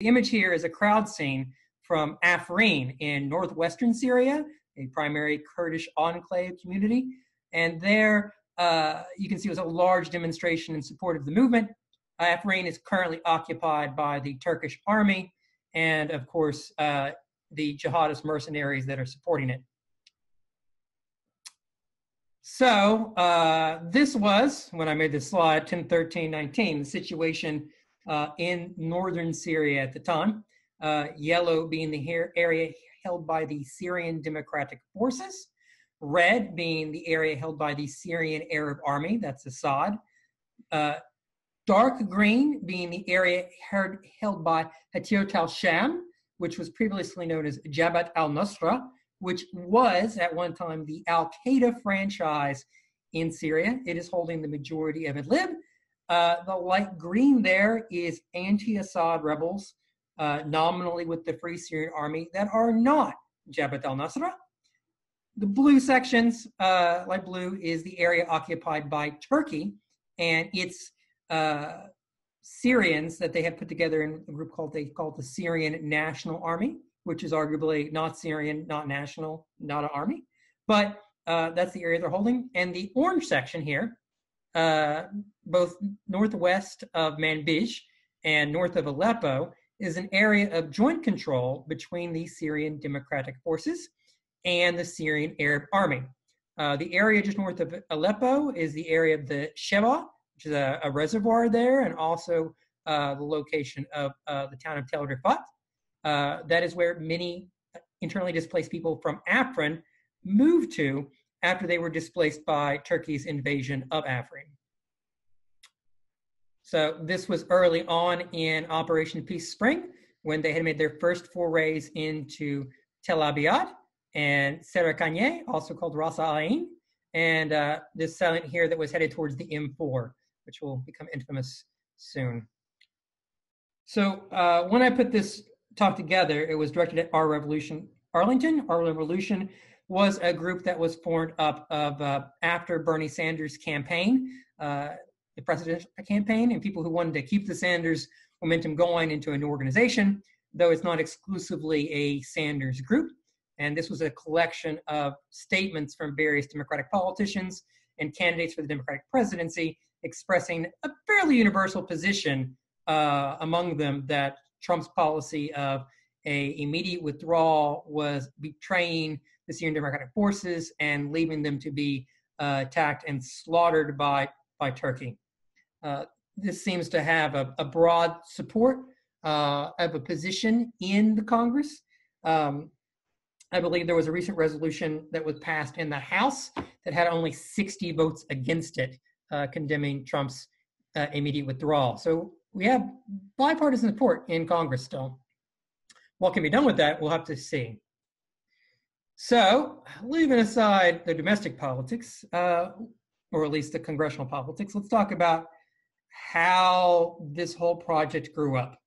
The image here is a crowd scene from Afrin in northwestern Syria, a primary Kurdish enclave community. And there uh, you can see it was a large demonstration in support of the movement. Afrin is currently occupied by the Turkish army and, of course, uh, the jihadist mercenaries that are supporting it. So uh, this was, when I made this slide, 10, 13, 19, the situation uh, in northern Syria at the time. Uh, yellow being the area held by the Syrian Democratic Forces, red being the area held by the Syrian Arab Army, that's Assad, uh, dark green being the area held by Hayat al-Sham, which was previously known as Jabhat al-Nusra, which was at one time the Al Qaeda franchise in Syria. It is holding the majority of Idlib. Uh, the light green there is anti Assad rebels, uh, nominally with the Free Syrian Army, that are not Jabhat al Nusra. The blue sections, uh, light blue, is the area occupied by Turkey and its uh, Syrians that they have put together in a group called they call the Syrian National Army which is arguably not Syrian, not national, not an army. But uh, that's the area they're holding. And the orange section here, both northwest of Manbij and north of Aleppo, is an area of joint control between the Syrian Democratic Forces and the Syrian Arab Army. Uh, the area just north of Aleppo is the area of the Shahba, which is a, a reservoir there, and also uh, the location of uh, the town of Tel Rifat. Uh, that is where many internally displaced people from Afrin moved to after they were displaced by Turkey's invasion of Afrin. So this was early on in Operation Peace Spring when they had made their first forays into Tel Abyad and Serikanye, also called Ras Al Ain, and uh, this settlement here that was headed towards the M4, which will become infamous soon. So uh, when I put this talk together. It was directed at Our Revolution Arlington. Our Revolution was a group that was formed up of uh, after Bernie Sanders' campaign, uh, the presidential campaign, and people who wanted to keep the Sanders momentum going into an organization, though it's not exclusively a Sanders group. And this was a collection of statements from various Democratic politicians and candidates for the Democratic presidency expressing a fairly universal position uh, among them that Trump's policy of a immediate withdrawal was betraying the Syrian Democratic Forces and leaving them to be uh, attacked and slaughtered by by Turkey. Uh, this seems to have a, a broad support uh, of a position in the Congress. Um, I believe there was a recent resolution that was passed in the House that had only 60 votes against it, uh, condemning Trump's uh, immediate withdrawal. So we have bipartisan support in Congress still. What can be done with that, we'll have to see. So, leaving aside the domestic politics, uh, or at least the congressional politics, let's talk about how this whole project grew up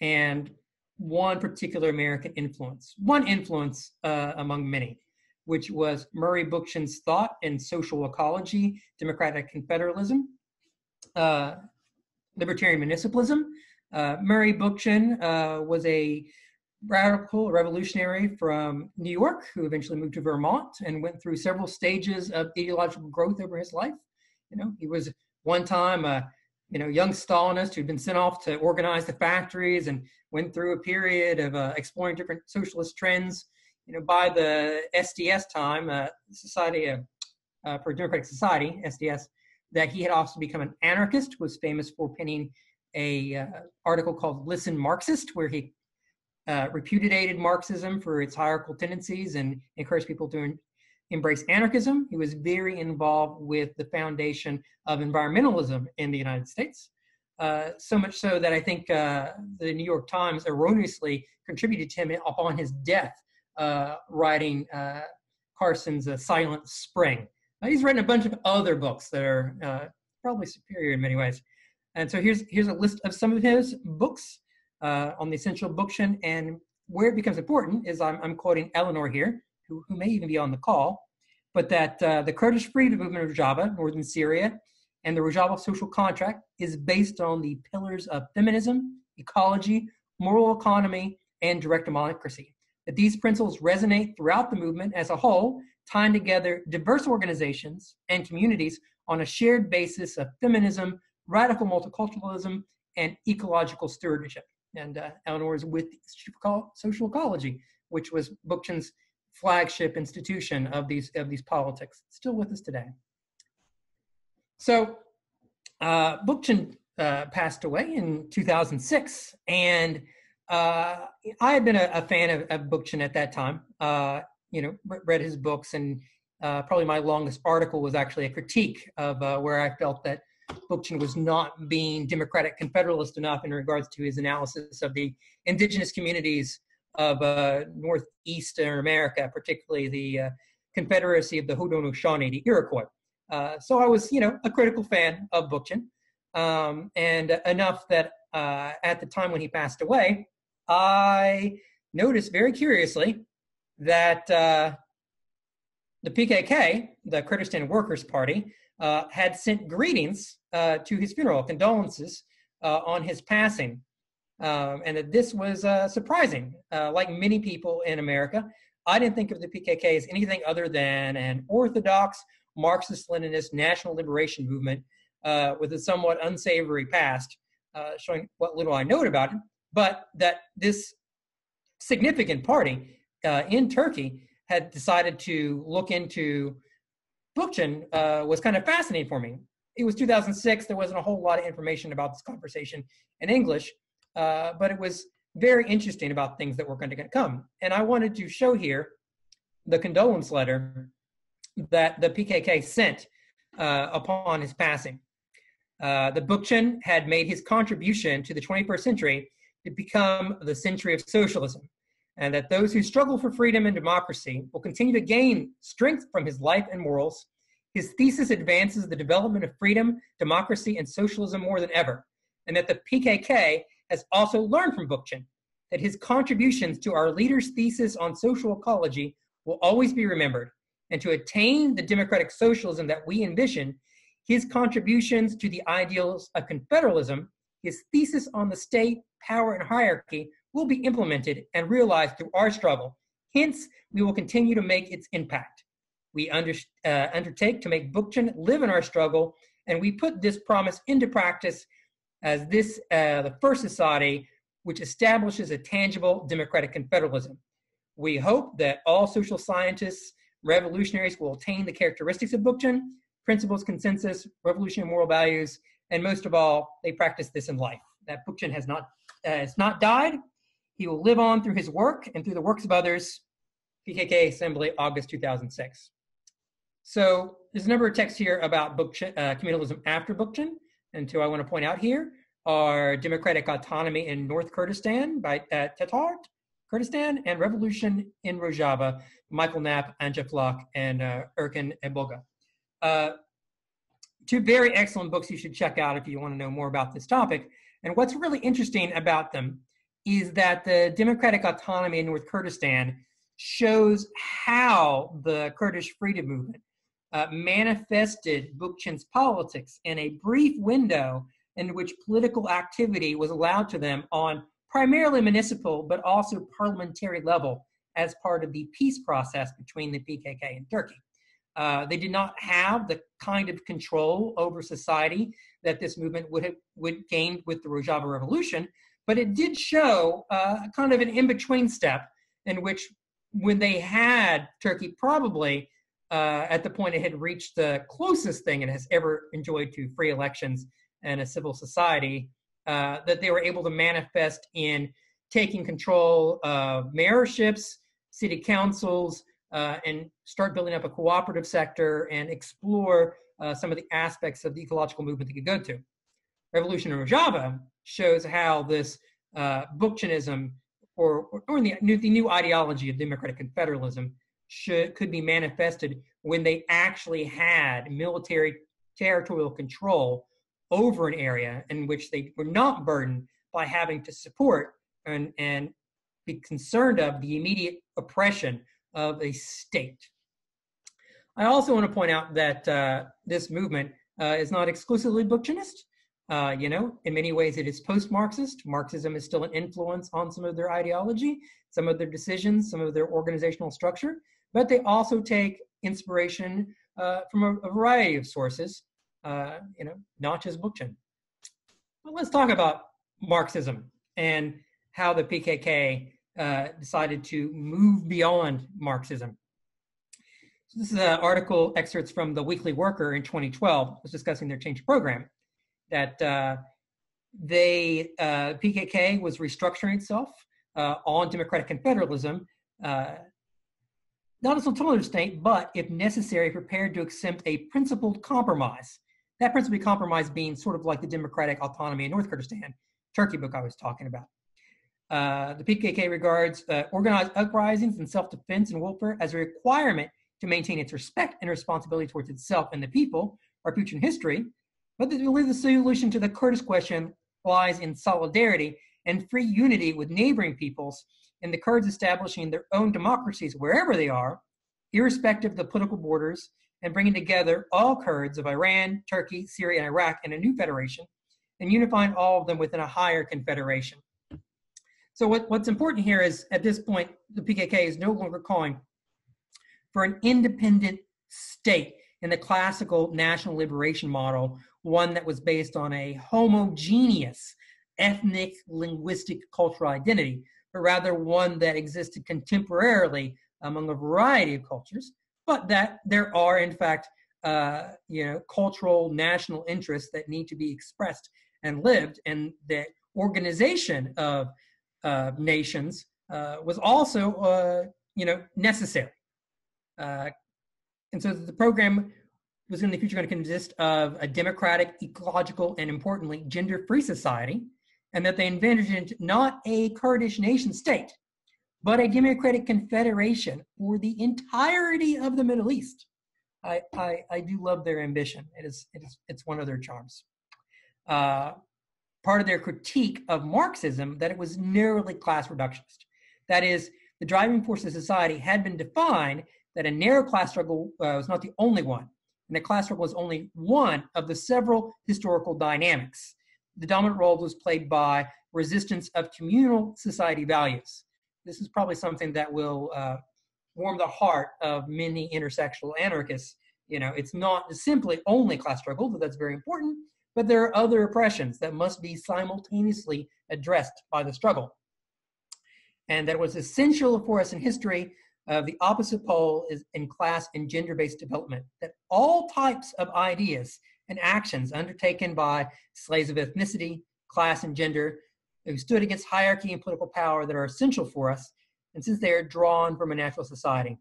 and one particular American influence, one influence uh, among many, which was Murray Bookchin's thought in social ecology, democratic confederalism. Uh, libertarian municipalism. Uh, Murray Bookchin uh, was a radical revolutionary from New York who eventually moved to Vermont and went through several stages of ideological growth over his life. You know, he was one time a you know young Stalinist who'd been sent off to organize the factories and went through a period of uh, exploring different socialist trends. You know, by the SDS time, uh, Society of, uh, for Democratic Society (SDS) that he had also become an anarchist, was famous for penning a uh, article called "Listen Marxist," where he uh, repudiated Marxism for its hierarchical tendencies and encouraged people to embrace anarchism. He was very involved with the foundation of environmentalism in the United States. Uh, so much so that I think uh, the New York Times erroneously contributed to him upon his death, uh, writing uh, Carson's Silent Spring, uh, he's written a bunch of other books that are uh, probably superior in many ways. And so here's here's a list of some of his books uh, on the essential bookchin. And where it becomes important is I'm, I'm quoting Eleanor here, who, who may even be on the call, but that uh, the Kurdish freedom movement of Rojava, northern Syria, and the Rojava social contract is based on the pillars of feminism, ecology, moral economy, and direct democracy. That these principles resonate throughout the movement as a whole, tying together diverse organizations and communities on a shared basis of feminism, radical multiculturalism, and ecological stewardship. And uh, Eleanor is with Social Ecology, which was Bookchin's flagship institution of these of these politics, still with us today. So, uh, Bookchin uh, passed away in 2006, and uh, I had been a, a fan of, of Bookchin at that time. Uh, you know, read his books, and uh, probably my longest article was actually a critique of uh, where I felt that Bookchin was not being democratic confederalist enough in regards to his analysis of the indigenous communities of uh, northeastern America, particularly the uh, Confederacy of the Haudenosaunee, the Iroquois. Uh, so I was, you know, a critical fan of Bookchin, um, and enough that uh, at the time when he passed away, I noticed very curiously that uh, the PKK, the Kurdistan Workers' Party, had sent greetings to his funeral, condolences on his passing um, and that this was uh, surprising. Uh, like many people in America, I didn't think of the PKK as anything other than an orthodox Marxist-Leninist national liberation movement uh, with a somewhat unsavory past, uh, showing what little I know about it. But that this significant party uh, in Turkey had decided to look into Bookchin uh, was kind of fascinating for me. It was 2006. There wasn't a whole lot of information about this conversation in English. Uh, but it was very interesting about things that were going to come. And I wanted to show here the condolence letter that the PKK sent uh, upon his passing. Uh, the Bookchin had made his contribution to the 21st century to become the century of socialism, and that those who struggle for freedom and democracy will continue to gain strength from his life and morals. His thesis advances the development of freedom, democracy, and socialism more than ever, and that the PKK has also learned from Bookchin that his contributions to our leader's thesis on social ecology will always be remembered. And to attain the democratic socialism that we envision, his contributions to the ideals of confederalism, his thesis on the state, power, and hierarchy will be implemented and realized through our struggle. Hence, we will continue to make its impact. We under, uh, undertake to make Bookchin live in our struggle, and we put this promise into practice as this uh, the first society which establishes a tangible democratic confederalism. We hope that all social scientists, revolutionaries will attain the characteristics of Bookchin, principles, consensus, revolutionary moral values, and most of all, they practice this in life. That Bookchin has not, uh, has not died. He will live on through his work and through the works of others. PKK Assembly, August 2006. So there's a number of texts here about Bookchin, uh, communalism after Bookchin. And two I want to point out here are Democratic Autonomy in North Kurdistan by uh, TATORT, Kurdistan, and Revolution in Rojava, Michael Knapp, Anja Flach, and uh, Ercan Ayboğa. Uh, two very excellent books you should check out if you want to know more about this topic. And what's really interesting about them is that the Democratic Autonomy in North Kurdistan shows how the Kurdish freedom movement uh, manifested Bookchin's politics in a brief window in which political activity was allowed to them on primarily municipal but also parliamentary level as part of the peace process between the PKK and Turkey. Uh, they did not have the kind of control over society that this movement would have would gained with the Rojava Revolution, but it did show uh, kind of an in-between step in which when they had Turkey probably uh, at the point it had reached the closest thing it has ever enjoyed to free elections and a civil society, uh, that they were able to manifest in taking control of mayorships, city councils, uh, and start building up a cooperative sector and explore uh, some of the aspects of the ecological movement they could go to. Revolution in Rojava shows how this uh, Bookchinism or, or, the, new, the new ideology of democratic confederalism should could be manifested when they actually had military territorial control over an area in which they were not burdened by having to support and, and be concerned of the immediate oppression of a state. I also want to point out that uh, this movement uh, is not exclusively Bookchinist. Uh, you know, in many ways, it is post Marxist. Marxism is still an influence on some of their ideology, some of their decisions, some of their organizational structure, but they also take inspiration uh, from a, a, variety of sources, uh, you know, not just Bookchin. Well, let's talk about Marxism and how the PKK uh, decided to move beyond Marxism. So this is an article excerpts from the Weekly Worker in 2012. was discussing their change program that uh, they uh, PKK was restructuring itself uh, on democratic confederalism, uh, not as a total state, but if necessary, prepared to accept a principled compromise. That principled compromise being sort of like the democratic autonomy in North Kurdistan, Turkey book I was talking about. Uh, the PKK regards uh, organized uprisings and self-defense and welfare as a requirement to maintain its respect and responsibility towards itself and the people, our future history, but they believe the solution to the Kurdish question lies in solidarity and free unity with neighboring peoples, and the Kurds establishing their own democracies wherever they are, irrespective of the political borders, and bringing together all Kurds of Iran, Turkey, Syria, and Iraq in a new federation, and unifying all of them within a higher confederation. So what, what's important here is at this point, the PKK is no longer calling for an independent state in the classical national liberation model, one that was based on a homogeneous ethnic, linguistic, cultural identity, but rather one that existed contemporarily among a variety of cultures, but that there are, in fact, uh, you know, cultural national interests that need to be expressed and lived, and the organization of uh, nations uh, was also, uh, you know, necessary. Uh, and so the program was in the future going to consist of a democratic, ecological, and importantly, gender-free society, and that they envisioned not a Kurdish nation state, but a democratic confederation for the entirety of the Middle East. I, I, I do love their ambition. It is, it is it's one of their charms. Uh, part of their critique of Marxism that it was narrowly class reductionist. That is, the driving force of society had been defined that a narrow class struggle uh, was not the only one, and the class struggle was only one of the several historical dynamics. The dominant role was played by resistance of communal society values. This is probably something that will uh, warm the heart of many intersectional anarchists. You know, it's not simply only class struggle, but that's very important, but there are other oppressions that must be simultaneously addressed by the struggle. And that was essential for us in history. Uh, the opposite pole is in class and gender based development, that all types of ideas and actions undertaken by slaves of ethnicity, class, and gender who stood against hierarchy and political power that are essential for us, and since they are drawn from a natural society.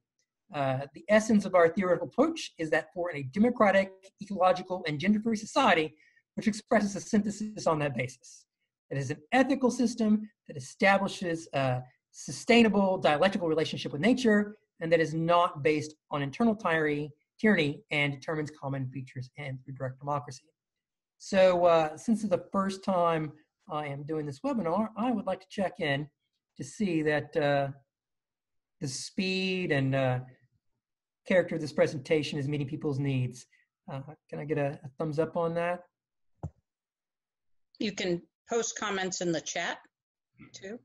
Uh, the essence of our theoretical approach is that for a democratic, ecological, and gender free society, which expresses a synthesis on that basis. It is an ethical system that establishes a sustainable dialectical relationship with nature and that is not based on internal tyranny, tyranny and determines common features and through direct democracy. So uh, since it's the first time I am doing this webinar, I would like to check in to see that uh, the speed and uh, character of this presentation is meeting people's needs. Uh, can I get a, a thumbs up on that? You can post comments in the chat too.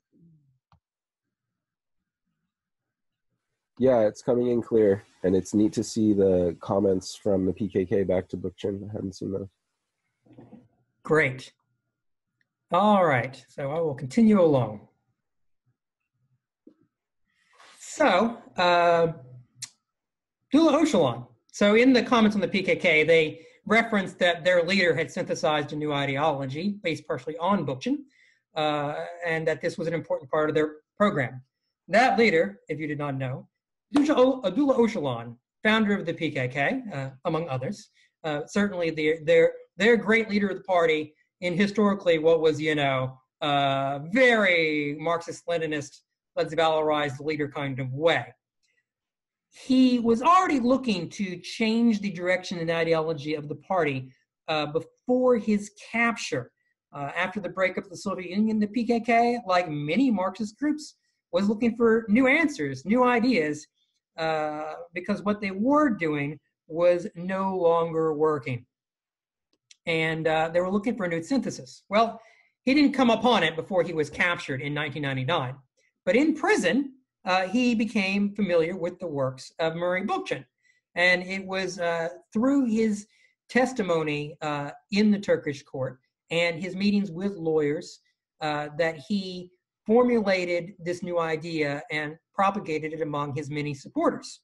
Yeah, it's coming in clear, and it's neat to see the comments from the PKK back to Bookchin. I haven't seen those. Great. All right, so I will continue along. So, uh, Dula Öcalan. So in the comments on the PKK, they referenced that their leader had synthesized a new ideology based partially on Bookchin, uh, and that this was an important part of their program. That leader, if you did not know, Abdullah Öcalan, founder of the PKK, uh, among others, uh, certainly their, their, their great leader of the party in historically what was, you know, uh, very Marxist-Leninist, let's valorize the leader kind of way he was already looking to change the direction and ideology of the party uh, before his capture. Uh, after the breakup of the Soviet Union, the PKK, like many Marxist groups, was looking for new answers, new ideas, uh, because what they were doing was no longer working. and uh, they were looking for a new synthesis. Well, he didn't come upon it before he was captured in 1999, but in prison, uh, he became familiar with the works of Murray Bookchin. And it was uh, through his testimony uh, in the Turkish court and his meetings with lawyers uh, that he formulated this new idea and propagated it among his many supporters.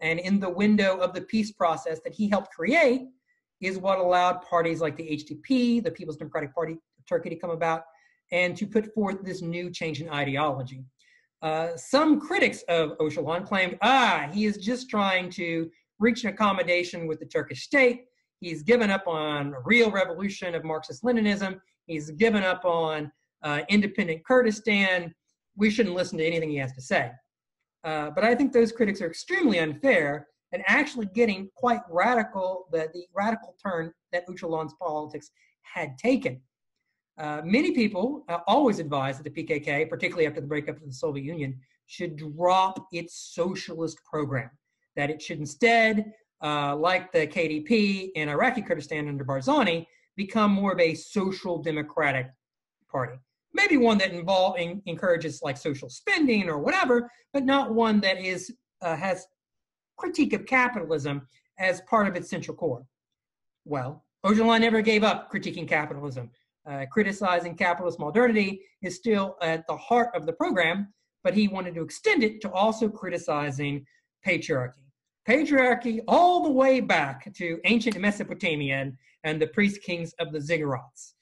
And in the window of the peace process that he helped create is what allowed parties like the HDP, the People's Democratic Party of Turkey, to come about and to put forth this new change in ideology. Uh, some critics of Öcalan claimed, ah, he is just trying to reach an accommodation with the Turkish state. He's given up on a real revolution of Marxist Leninism. He's given up on uh, independent Kurdistan. We shouldn't listen to anything he has to say. Uh, but I think those critics are extremely unfair and actually getting quite radical, the, the radical turn that Öcalan's politics had taken. Uh, many people uh, always advise that the PKK, particularly after the breakup of the Soviet Union, should drop its socialist program. That it should instead, uh, like the KDP in Iraqi Kurdistan under Barzani, become more of a social democratic party. Maybe one that involve, in, encourages like social spending or whatever, but not one that is uh, has critique of capitalism as part of its central core. Well, Öcalan never gave up critiquing capitalism uh, criticizing capitalist modernity is still at the heart of the program, but he wanted to extend it to also criticizing patriarchy. Patriarchy all the way back to ancient Mesopotamia and the priest kings of the ziggurats.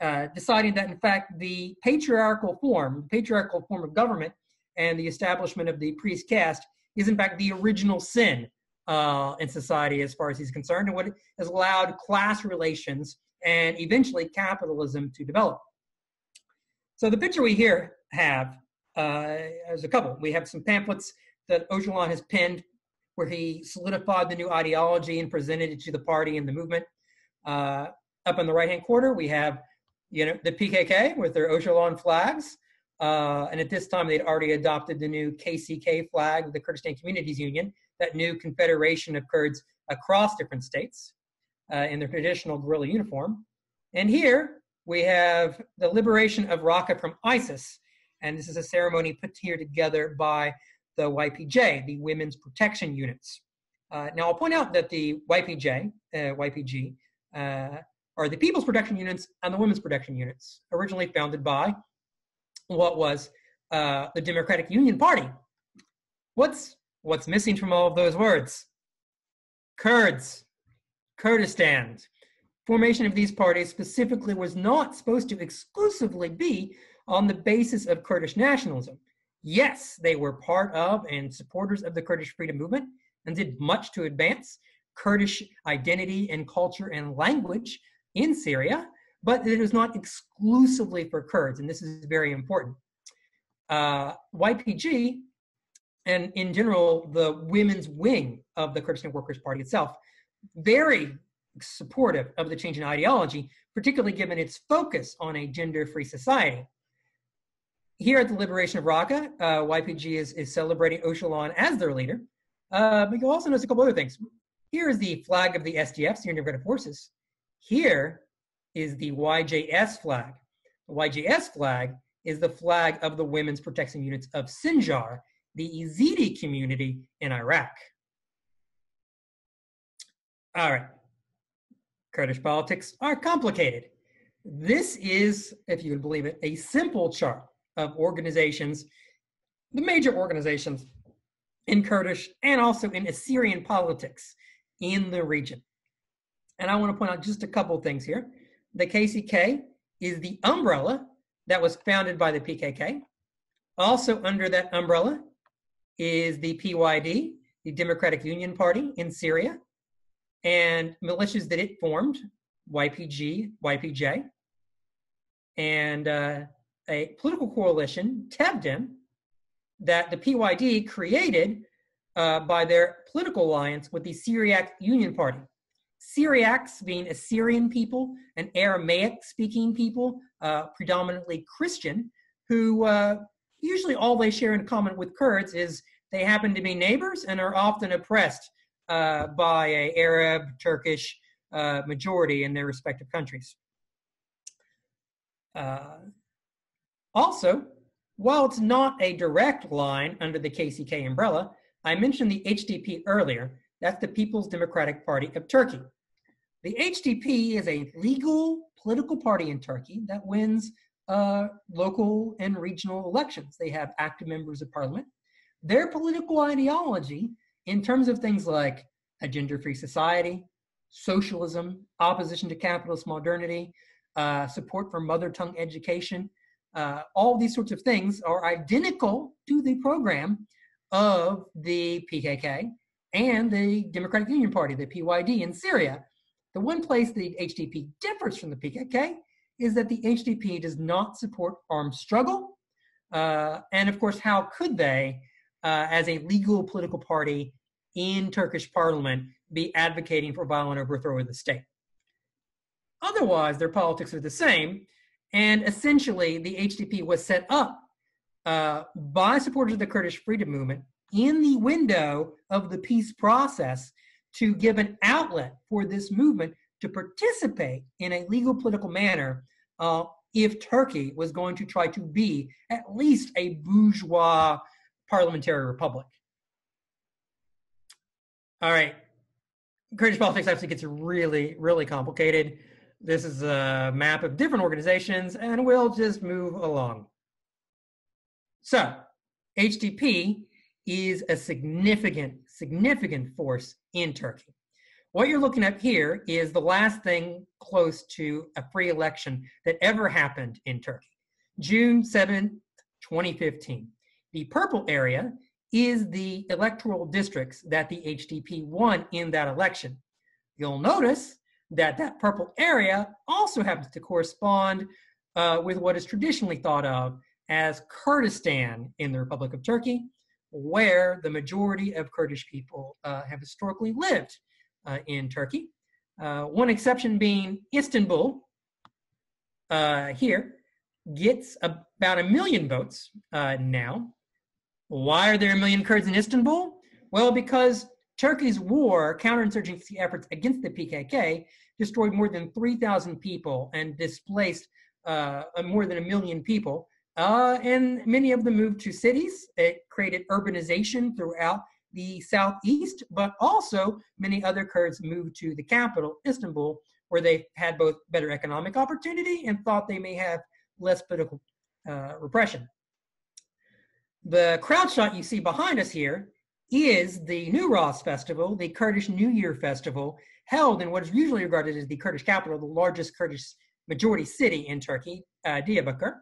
Uh, deciding that, in fact, the patriarchal form, the patriarchal form of government and the establishment of the priest caste is, in fact, the original sin uh, in society as far as he's concerned, and what has allowed class relations and eventually capitalism to develop. So the picture we here have uh, is a couple. We have some pamphlets that Öcalan has penned where he solidified the new ideology and presented it to the party and the movement. Uh, up in the right-hand corner, we have you know the PKK with their Öcalan flags. Uh, and at this time, they'd already adopted the new KCK flag, the Kurdistan Communities Union, that new confederation of Kurds across different states uh, in their traditional guerrilla uniform. And here we have the liberation of Raqqa from ISIS. And this is a ceremony put here together by the YPJ, the Women's Protection Units. Uh, now, I'll point out that the YPJ, uh, YPG, uh, are the People's Protection Units and the Women's Protection Units, originally founded by what was uh, the Democratic Union Party. What's what's missing from all of those words? Kurds. Kurdistan. Formation of these parties specifically was not supposed to exclusively be on the basis of Kurdish nationalism. Yes, they were part of and supporters of the Kurdish freedom movement and did much to advance Kurdish identity and culture and language in Syria, but it was not exclusively for Kurds, and this is very important. Uh, YPG and in general the women's wing of the Kurdistan Workers' Party itself very supportive of the change in ideology, particularly given its focus on a gender-free society. Here at the Liberation of Raqqa, uh, YPG is, is celebrating Öcalan as their leader, uh, but you'll also notice a couple other things. Here is the flag of the SDF, Syrian Democratic Forces. Here is the YJS flag. The YJS flag is the flag of the Women's Protection Units of Sinjar, the Yazidi community in Iraq. All right. Kurdish politics are complicated. This is, if you can believe it, a simple chart of organizations, the major organizations in Kurdish and also in Assyrian politics in the region. And I want to point out just a couple things here. The KCK is the umbrella that was founded by the PKK. Also, under that umbrella is the PYD, the Democratic Union Party in Syria, and militias that it formed, YPG, YPJ, and uh, a political coalition, TEV-DEM, that the PYD created uh, by their political alliance with the Syriac Union Party. Syriacs being Assyrian people and Aramaic speaking people, uh, predominantly Christian, who uh, usually all they share in common with Kurds is they happen to be neighbors and are often oppressed uh, by a Arab, Turkish, uh, majority in their respective countries. Uh, also, while it's not a direct line under the KCK umbrella, I mentioned the HDP earlier. That's the People's Democratic Party of Turkey. The HDP is a legal political party in Turkey that wins uh, local and regional elections. They have active members of parliament. Their political ideology, in terms of things like a gender free society, socialism, opposition to capitalist modernity, uh, support for mother tongue education, uh, all these sorts of things are identical to the program of the PKK and the Democratic Union Party, the PYD in Syria. The one place the HDP differs from the PKK is that the HDP does not support armed struggle. Uh, and of course, how could they, uh, as a legal political party in Turkish parliament, be advocating for violent overthrow of the state? Otherwise, their politics are the same. And essentially, the HDP was set up uh, by supporters of the Kurdish freedom movement in the window of the peace process to give an outlet for this movement to participate in a legal political manner uh, if Turkey was going to try to be at least a bourgeois parliamentary republic. All right. Kurdish politics actually gets really, really complicated. This is a map of different organizations, and we'll just move along. So, HDP is a significant, significant force in Turkey. What you're looking at here is the last thing close to a free election that ever happened in Turkey. June 7, 2015. The purple area is the electoral districts that the HDP won in that election. You'll notice that that purple area also happens to correspond uh, with what is traditionally thought of as Kurdistan in the Republic of Turkey, where the majority of Kurdish people uh, have historically lived uh, in Turkey. Uh, one exception being Istanbul uh, here gets about a million votes uh, now. Why are there a million Kurds in Istanbul? Well, because Turkey's war, counterinsurgency efforts against the PKK, destroyed more than 3,000 people and displaced uh, more than a million people. Uh, and many of them moved to cities. It created urbanization throughout the southeast, but also many other Kurds moved to the capital, Istanbul, where they had both better economic opportunity and thought they may have less political uh, repression. The crowd shot you see behind us here is the Newroz Festival, the Kurdish New Year Festival, held in what is usually regarded as the Kurdish capital, the largest Kurdish majority city in Turkey, uh, Diyarbakir,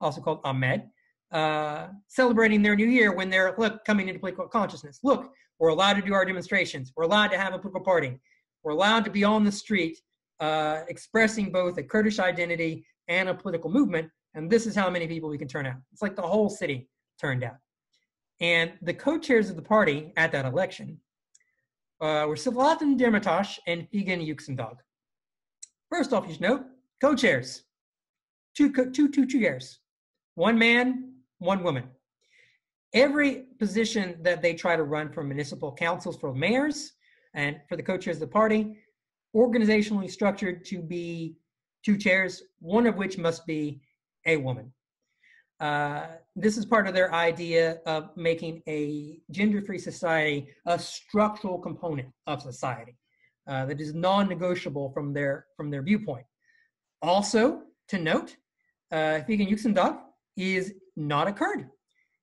also called Amed, uh, celebrating their new year when they're look coming into political consciousness. Look, we're allowed to do our demonstrations. We're allowed to have a political party. We're allowed to be on the street uh, expressing both a Kurdish identity and a political movement. And this is how many people we can turn out. It's like the whole city turned out. And the co-chairs of the party at that election uh, were Selahattin Demirtas and Figen Yüksekdağ. First off, you should note, co-chairs, two, two, two chairs, one man, one woman. Every position that they try to run for municipal councils, for mayors, and for the co-chairs of the party, organizationally structured to be two chairs, one of which must be a woman. Uh, this is part of their idea of making a gender-free society a structural component of society uh, that is non-negotiable from their from their viewpoint. Also, to note, uh, Figen Yüksekdağ is not a Kurd.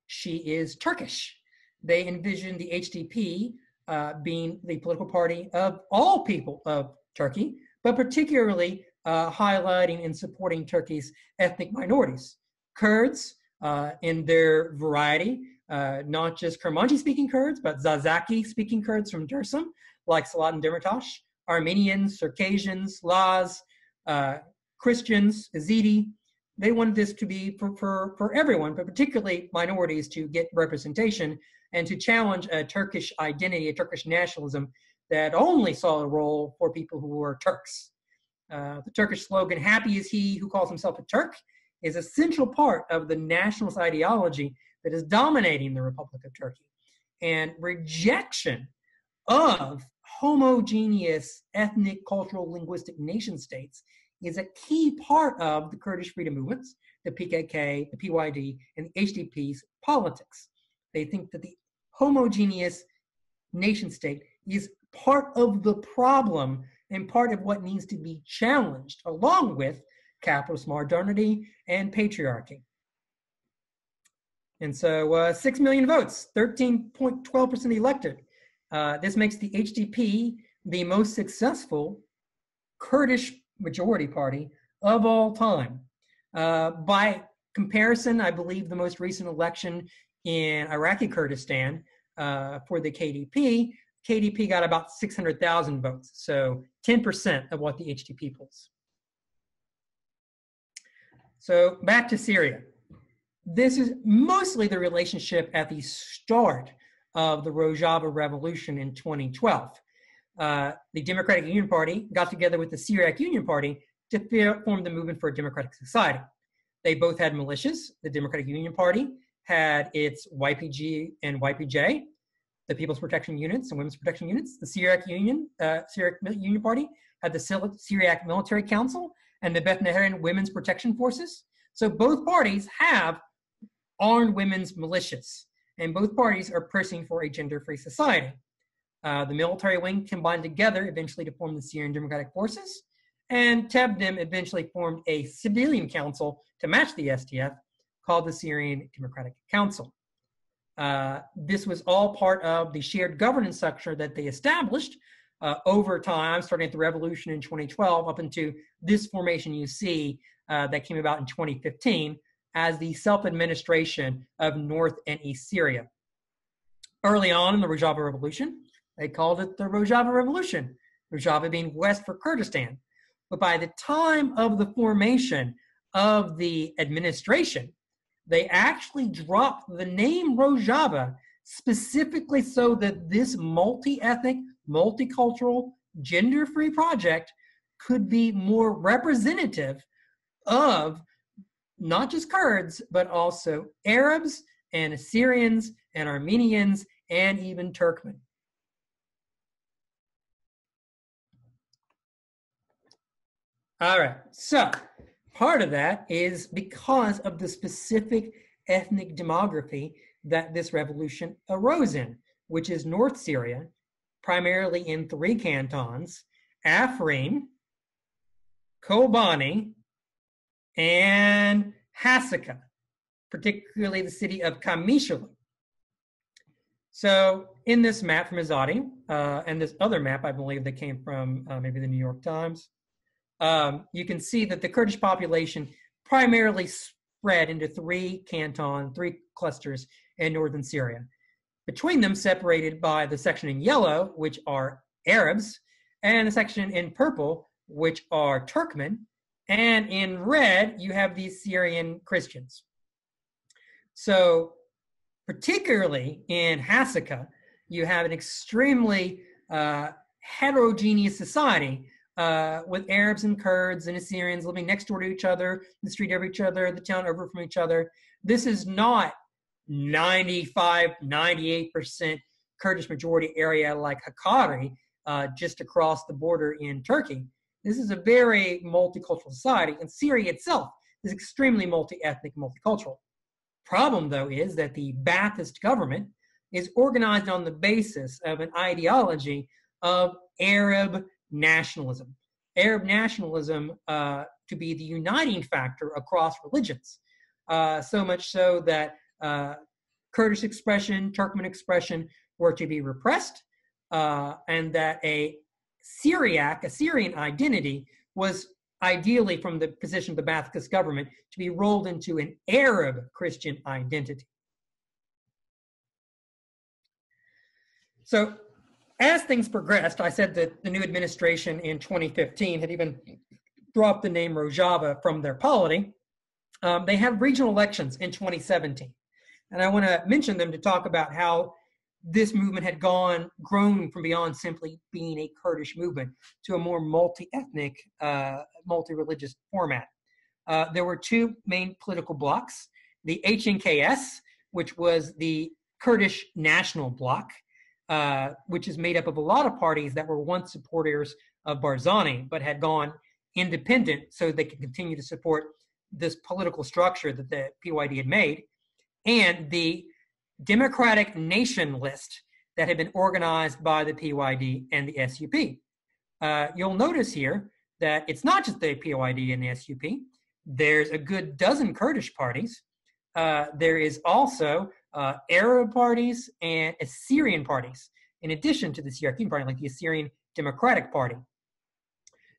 She is Turkish. They envision the HDP uh, being the political party of all people of Turkey, but particularly uh, highlighting and supporting Turkey's ethnic minorities. Kurds uh, in their variety, uh, not just Kurmanji speaking Kurds, but Zazaki speaking Kurds from Dersim, like Selahattin Demirtas, Armenians, Circassians, Laz, uh, Christians, Yazidi. They wanted this to be for, for, for everyone, but particularly minorities to get representation and to challenge a Turkish identity, a Turkish nationalism that only saw a role for people who were Turks. Uh, the Turkish slogan, happy is he who calls himself a Turk, is a central part of the nationalist ideology that is dominating the Republic of Turkey. And rejection of homogeneous ethnic, cultural, linguistic nation states is a key part of the Kurdish freedom movements, the PKK, the PYD, and the HDP's politics. They think that the homogeneous nation state is part of the problem and part of what needs to be challenged, along with capitalist modernity and patriarchy. And so, uh, 6 million votes, 13.12% elected. Uh, this makes the HDP the most successful Kurdish majority party of all time. Uh, by comparison, I believe the most recent election in Iraqi Kurdistan uh, for the KDP, KDP got about 600,000 votes, so 10% of what the HDP polls. So back to Syria. This is mostly the relationship at the start of the Rojava Revolution in 2012. Uh, the Democratic Union Party got together with the Syriac Union Party to form the Movement for a Democratic Society. They both had militias. The Democratic Union Party had its YPG and YPJ, the People's Protection Units and Women's Protection Units. The Syriac Union, uh, Syriac Union Party had the Syriac Military Council and the Bethnahrain Women's Protection Forces. So both parties have armed women's militias, and both parties are pressing for a gender-free society. Uh, the military wing combined together eventually to form the Syrian Democratic Forces, and TEV-DEM eventually formed a civilian council to match the SDF called the Syrian Democratic Council. Uh, this was all part of the shared governance structure that they established uh, over time, starting at the revolution in 2012 up into this formation you see uh, that came about in 2015 as the self administration of North and East Syria. Early on in the Rojava Revolution, they called it the Rojava Revolution, Rojava being west for Kurdistan. But by the time of the formation of the administration, they actually dropped the name Rojava specifically so that this multi ethnic, multicultural, gender free project could be more representative of not just Kurds, but also Arabs and Assyrians and Armenians and even Turkmen. All right, so part of that is because of the specific ethnic demography that this revolution arose in, which is North Syria, primarily in three cantons Afrin, Kobani, and Hasaka, particularly the city of Qamishli. So in this map from Azadi, uh, and this other map, I believe that came from uh, maybe the New York Times, um, you can see that the Kurdish population primarily spread into three canton, three clusters in northern Syria. Between them, separated by the section in yellow, which are Arabs, and the section in purple, which are Turkmen, and in red, you have these Syrian Christians. So, particularly in Hasaka, you have an extremely uh, heterogeneous society uh, with Arabs and Kurds and Assyrians living next door to each other, the street of each other, the town over from each other. This is not 95, 98% Kurdish majority area like Hakkari, uh, just across the border in Turkey. This is a very multicultural society, and Syria itself is extremely multi-ethnic, multicultural. Problem, though, is that the Ba'athist government is organized on the basis of an ideology of Arab nationalism. Arab nationalism uh, to be the uniting factor across religions. Uh, so much so that uh, Kurdish expression, Turkmen expression were to be repressed, uh, and that a Syriac, a Syrian identity, was ideally from the position of the Ba'athist government to be rolled into an Arab Christian identity. So, as things progressed, I said that the new administration in 2015 had even dropped the name Rojava from their polity. Um, they had regional elections in 2017. And I want to mention them to talk about how this movement had gone grown from beyond simply being a Kurdish movement to a more multi-ethnic, uh, multi-religious format. Uh, there were two main political blocs: the HNKS, which was the Kurdish National Bloc, uh, which is made up of a lot of parties that were once supporters of Barzani, but had gone independent so they could continue to support this political structure that the PYD had made, and the Democratic Nation List that had been organized by the PYD and the SUP. Uh, you'll notice here that it's not just the PYD and the SUP. There's a good dozen Kurdish parties. Uh, there is also uh, Arab parties and Assyrian parties, in addition to the Syriac party, like the Assyrian Democratic Party,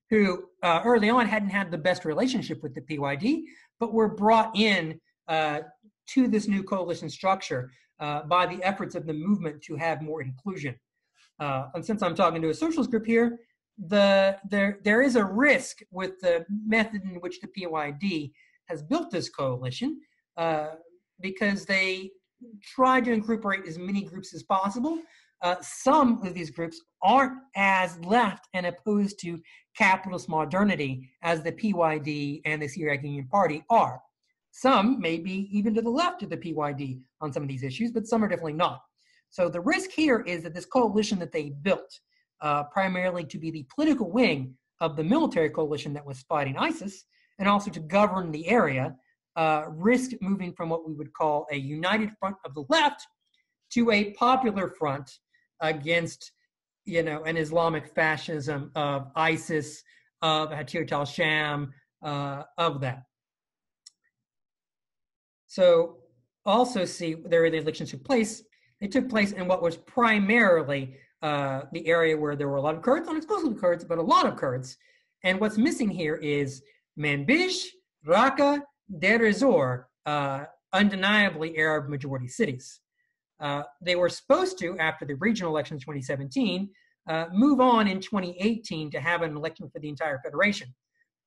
who uh, early on hadn't had the best relationship with the PYD, but were brought in uh, to this new coalition structure uh, by the efforts of the movement to have more inclusion. Uh, and since I'm talking to a socialist group here, the there there is a risk with the method in which the PYD has built this coalition uh, because they try to incorporate as many groups as possible. Uh, some of these groups aren't as left and opposed to capitalist modernity as the PYD and the Syriac Union Party are. Some may be even to the left of the PYD on some of these issues, but some are definitely not. So the risk here is that this coalition that they built, uh, primarily to be the political wing of the military coalition that was fighting ISIS, and also to govern the area, uh, risked moving from what we would call a united front of the left to a popular front against, you know, an Islamic fascism of ISIS, of Tahrir al-Sham, uh, of that. So also see there the elections took place. They took place in what was primarily uh, the area where there were a lot of Kurds, not exclusively Kurds, but a lot of Kurds. And what's missing here is Manbij, Raqqa, Deir ez-Zor, uh, undeniably Arab majority cities. Uh, they were supposed to, after the regional elections in 2017, uh, move on in 2018 to have an election for the entire federation.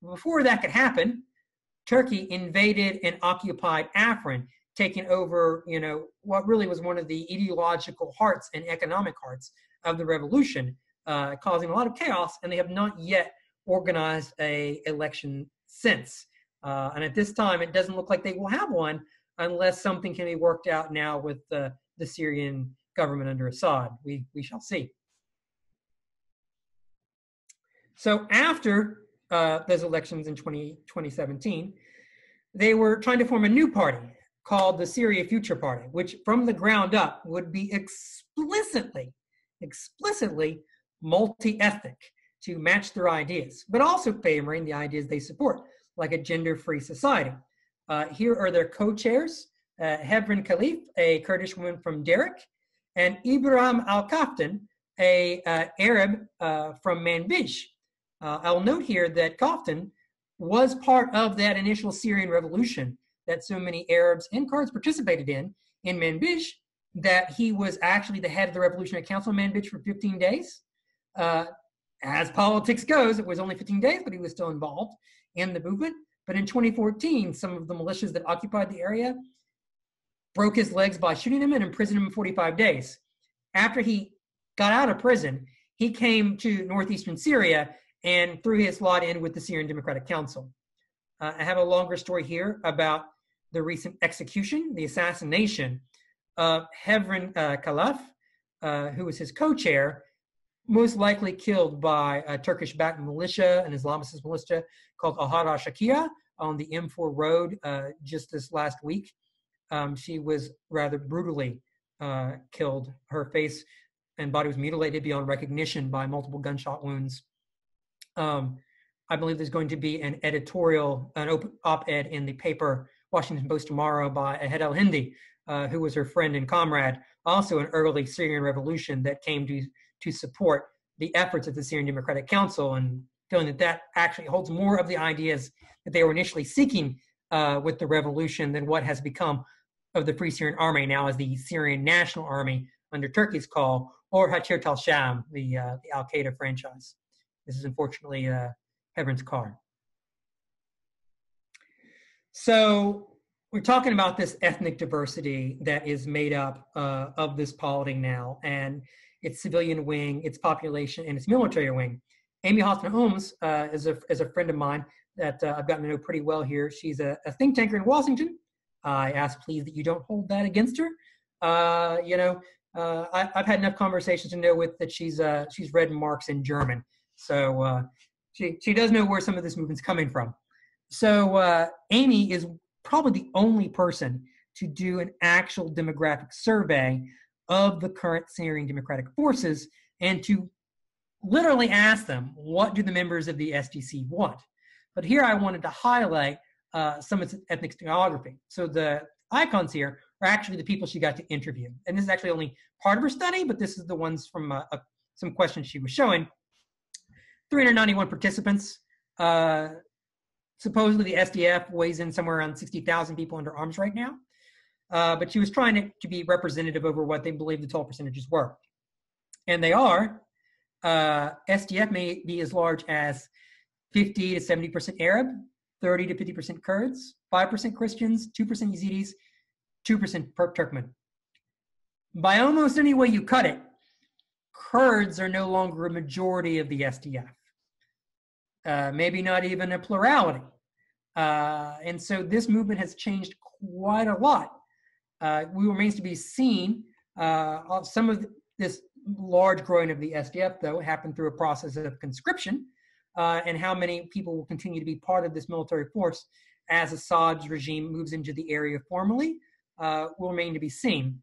Before that could happen, Turkey invaded and occupied Afrin, taking over, you know, what really was one of the ideological hearts and economic hearts of the revolution, uh, causing a lot of chaos. And they have not yet organized a election since. Uh, and at this time, it doesn't look like they will have one unless something can be worked out now with the, the Syrian government under Assad. We we shall see. So after uh, those elections in 20, 2017, they were trying to form a new party called the Syria Future Party, which from the ground up would be explicitly, explicitly multi-ethnic to match their ideas, but also favoring the ideas they support, like a gender-free society. Uh, here are their co-chairs, uh, Hevrin Khalaf, a Kurdish woman from Derek, and Ibrahim Al-Kaftan, a uh, Arab uh, from Manbij, uh, I'll note here that Kaftan was part of that initial Syrian revolution that so many Arabs and Kurds participated in in Manbij, that he was actually the head of the Revolutionary Council in Manbij for 15 days. Uh, as politics goes, it was only 15 days, but he was still involved in the movement. But in 2014, some of the militias that occupied the area broke his legs by shooting him and imprisoned him in 45 days. After he got out of prison, he came to northeastern Syria and threw his lot in with the Syrian Democratic Council. Uh, I have a longer story here about the recent execution, the assassination of Hevrin uh, Khalaf, uh, who was his co-chair, most likely killed by a Turkish-backed militia, an Islamist militia called Ahrar Sharqiya on the M4 road uh, just this last week. Um, she was rather brutally uh, killed. Her face and body was mutilated beyond recognition by multiple gunshot wounds. Um, I believe there's going to be an editorial, an op-ed in the paper Washington Post tomorrow by Ahed al-Hindi, uh, who was her friend and comrade, also an early Syrian revolution that came to to support the efforts of the Syrian Democratic Council, and feeling that that actually holds more of the ideas that they were initially seeking uh, with the revolution than what has become of the Free Syrian Army now as the Syrian National Army under Turkey's call, or Tahrir al-Sham, the uh, the Al Qaeda franchise. This is unfortunately uh, Hevrin's car. So we're talking about this ethnic diversity that is made up uh, of this polity now, and its civilian wing, its population, and its military wing. Amy Hoffman Holmes uh, is, a, is a friend of mine that uh, I've gotten to know pretty well here. She's a, a, think tanker in Washington. I ask, please, that you don't hold that against her. Uh, you know, uh, I, have had enough conversations to know with that she's uh, she's read Marx in German, so she she does know where some of this movement's coming from. So Amy is probably the only person to do an actual demographic survey of the current Syrian democratic forces and to literally ask them what do the members of the SDC want. But here I wanted to highlight uh, some of its ethnic geography. So the icons here are actually the people she got to interview. And this is actually only part of her study, but this is the ones from uh, uh, some questions she was showing. 391 participants. Uh, supposedly the SDF weighs in somewhere around 60,000 people under arms right now. Uh, but she was trying to, to, be representative over what they believe the total percentages were. And they are. Uh, SDF may be as large as 50 to 70% Arab, 30 to 50% Kurds, 5% Christians, 2% Yazidis, 2% Turkmen. By almost any way you cut it, Kurds are no longer a majority of the SDF. Uh, maybe not even a plurality. Uh, and so this movement has changed quite a lot. Uh, we remains to be seen. Uh, some of this large growing of the SDF, though, happened through a process of conscription, uh, and how many people will continue to be part of this military force as Assad's regime moves into the area formally uh, will remain to be seen.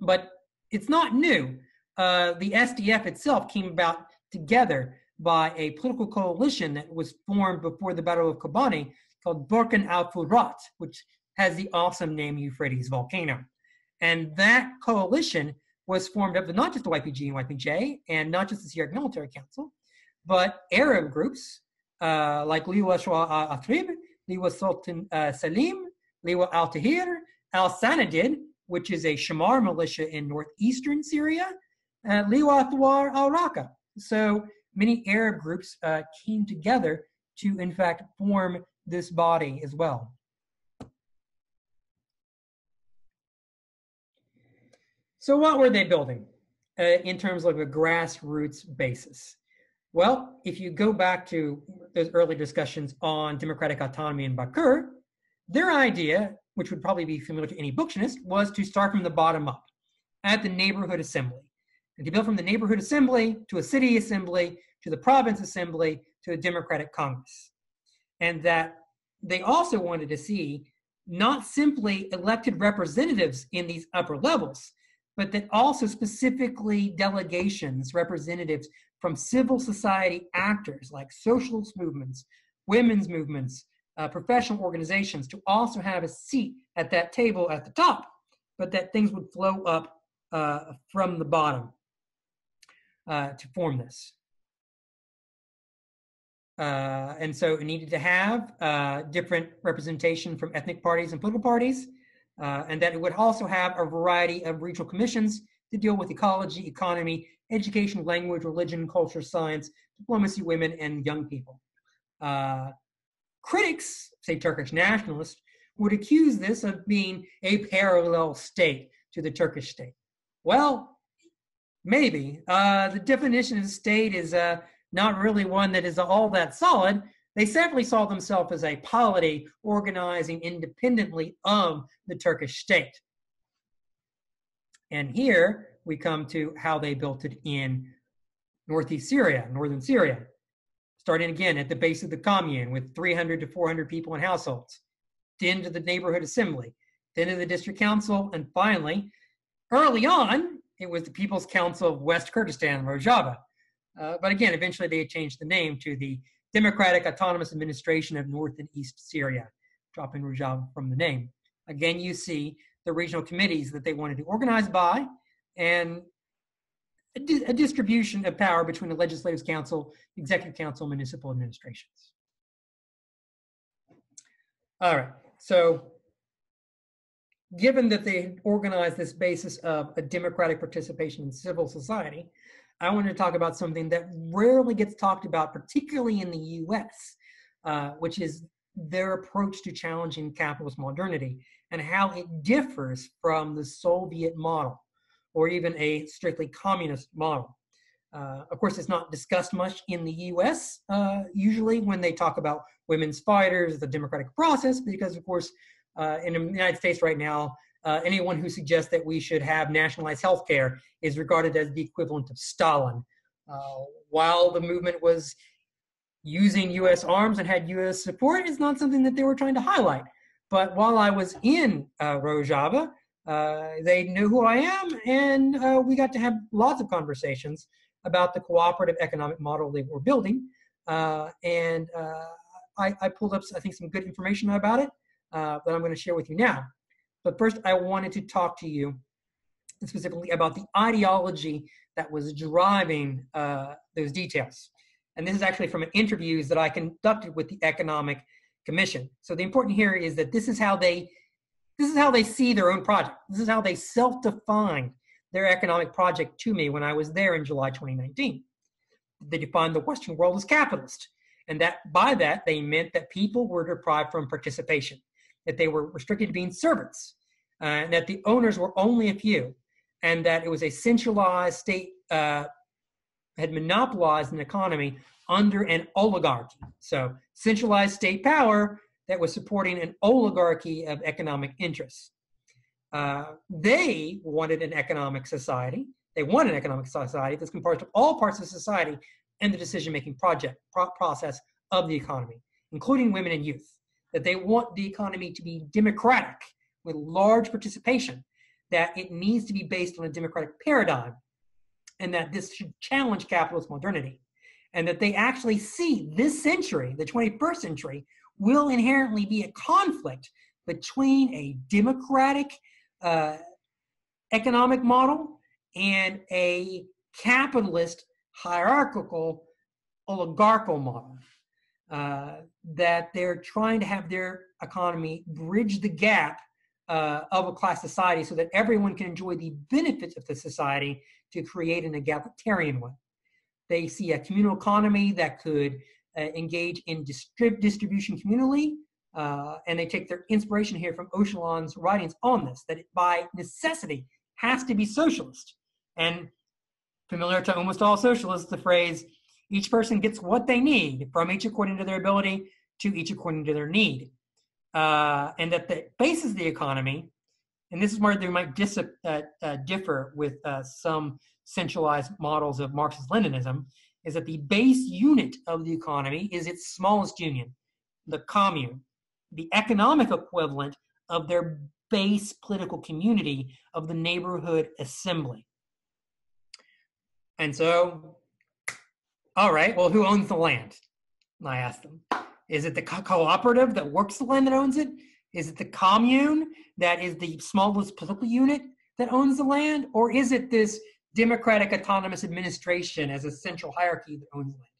But it's not new. Uh, the SDF itself came about together by a political coalition that was formed before the Battle of Kobani called Burkan al Furat, which has the awesome name Euphrates Volcano. And that coalition was formed up of not just the YPG and YPJ and not just the Syrian Military Council, but Arab groups uh, like Liwa Shwa Atrib, Liwa Sultan uh, Salim, Liwa Al Tahir, Al Sanadid, which is a Shamar militia in northeastern Syria, uh, Liwa Thawar al Raqqa. So many Arab groups uh, came together to, in fact, form this body as well. So, what were they building uh, in terms of a grassroots basis? Well, if you go back to those early discussions on democratic autonomy in Bakur, their idea, which would probably be familiar to any Bookchinist, was to start from the bottom up at the neighborhood assembly. And to build from the neighborhood assembly to a city assembly to the province assembly to a democratic congress. And that they also wanted to see not simply elected representatives in these upper levels, but that also specifically delegations, representatives from civil society actors like socialist movements, women's movements, uh, professional organizations to also have a seat at that table at the top, but that things would flow up uh, from the bottom uh, to form this. Uh, and so it needed to have uh, different representation from ethnic parties and political parties, uh, and that it would also have a variety of regional commissions to deal with ecology, economy, education, language, religion, culture, science, diplomacy, women, and young people. Uh, critics, say Turkish nationalists, would accuse this of being a parallel state to the Turkish state. Well, maybe. Uh, the definition of state is uh, not really one that is all that solid. They simply saw themselves as a polity organizing independently of the Turkish state. And here we come to how they built it in northeast Syria, northern Syria, starting again at the base of the commune with 300 to 400 people in households, then to the neighborhood assembly, then to the district council, and finally, early on, it was the People's Council of West Kurdistan, Rojava. Uh, but again, eventually they changed the name to the Democratic Autonomous Administration of North and East Syria, dropping Rojava from the name. Again, you see the regional committees that they wanted to organize by and a, di- a distribution of power between the Legislative Council, Executive Council, municipal administrations. All right, so given that they organized this basis of a democratic participation in civil society, I want to talk about something that rarely gets talked about, particularly in the US, uh, which is their approach to challenging capitalist modernity and how it differs from the Soviet model or even a strictly communist model. Uh, of course, it's not discussed much in the US, uh, usually when they talk about women's fighters, the democratic process, because, of course, uh, in the United States right now, uh, anyone who suggests that we should have nationalized health care is regarded as the equivalent of Stalin. Uh, while the movement was using U.S. arms and had U.S. support, it's not something that they were trying to highlight. But while I was in uh, Rojava, uh, they knew who I am, and uh, we got to have lots of conversations about the cooperative economic model they were building. Uh, and uh, I, I, pulled up, I think, some good information about it that I'm going to share with you now. But first, I wanted to talk to you specifically about the ideology that was driving uh, those details. And this is actually from an interviews that I conducted with the Economic Commission. So the important here is that this is how they this is how they see their own project. This is how they self-defined their economic project to me when I was there in July 2019. They defined the Western world as capitalist. And that by that they meant that people were deprived from participation, that they were restricted to being servants, uh, and that the owners were only a few, and that it was a centralized state uh, had monopolized an economy under an oligarchy. So centralized state power that was supporting an oligarchy of economic interests. Uh, they wanted an economic society. They want an economic society that's composed of all parts of society and the decision-making project pro- process of the economy, including women and youth. That they want the economy to be democratic with large participation. That it needs to be based on a democratic paradigm, and that this should challenge capitalist modernity, and that they actually see this century, the 21st century, will inherently be a conflict between a democratic uh, economic model and a capitalist hierarchical oligarchical model. Uh, that they're trying to have their economy bridge the gap uh, of a class society so that everyone can enjoy the benefits of the society to create an egalitarian one. They see a communal economy that could uh, engage in distrib- distribution communally, uh, and they take their inspiration here from Öcalan's writings on this, that it by necessity has to be socialist. And familiar to almost all socialists, the phrase, each person gets what they need from each according to their ability to each according to their need. Uh, and that the basis of the economy, and this is where they might dis- uh, uh, differ with uh, some centralized models of Marxist Leninism, is that the base unit of the economy is its smallest union, the commune, the economic equivalent of their base political community of the neighborhood assembly. And so, all right, well, who owns the land? I asked them. Is it the co- cooperative that works the land that owns it? Is it the commune that is the smallest political unit that owns the land? Or is it this democratic autonomous administration as a central hierarchy that owns the land?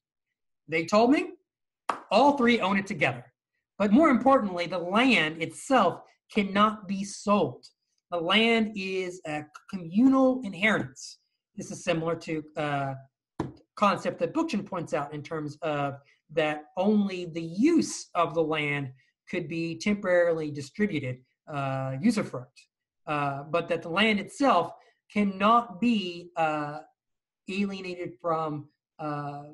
They told me all three own it together. But more importantly, the land itself cannot be sold. The land is a communal inheritance. This is similar to uh, concept that Bookchin points out in terms of that only the use of the land could be temporarily distributed, uh, usufruct, uh, but that the land itself cannot be uh, alienated from uh,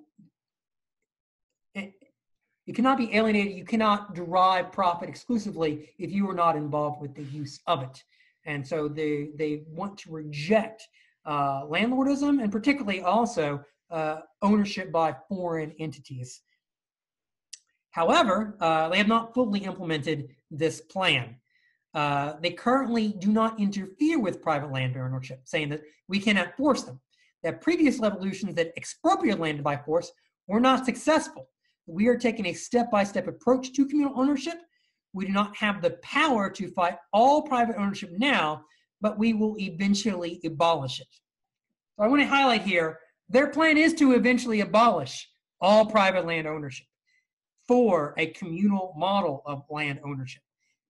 it cannot be alienated. You cannot derive profit exclusively if you are not involved with the use of it. And so they, they want to reject uh, landlordism and particularly also uh, ownership by foreign entities. However, uh, they have not fully implemented this plan. Uh, they currently do not interfere with private land ownership, saying that we cannot force them. That previous revolutions that expropriated land by force were not successful we are taking a step by step approach to communal ownership. We do not have the power to fight all private ownership now, but we will eventually abolish it. So I want to highlight here their plan is to eventually abolish all private land ownership for a communal model of land ownership.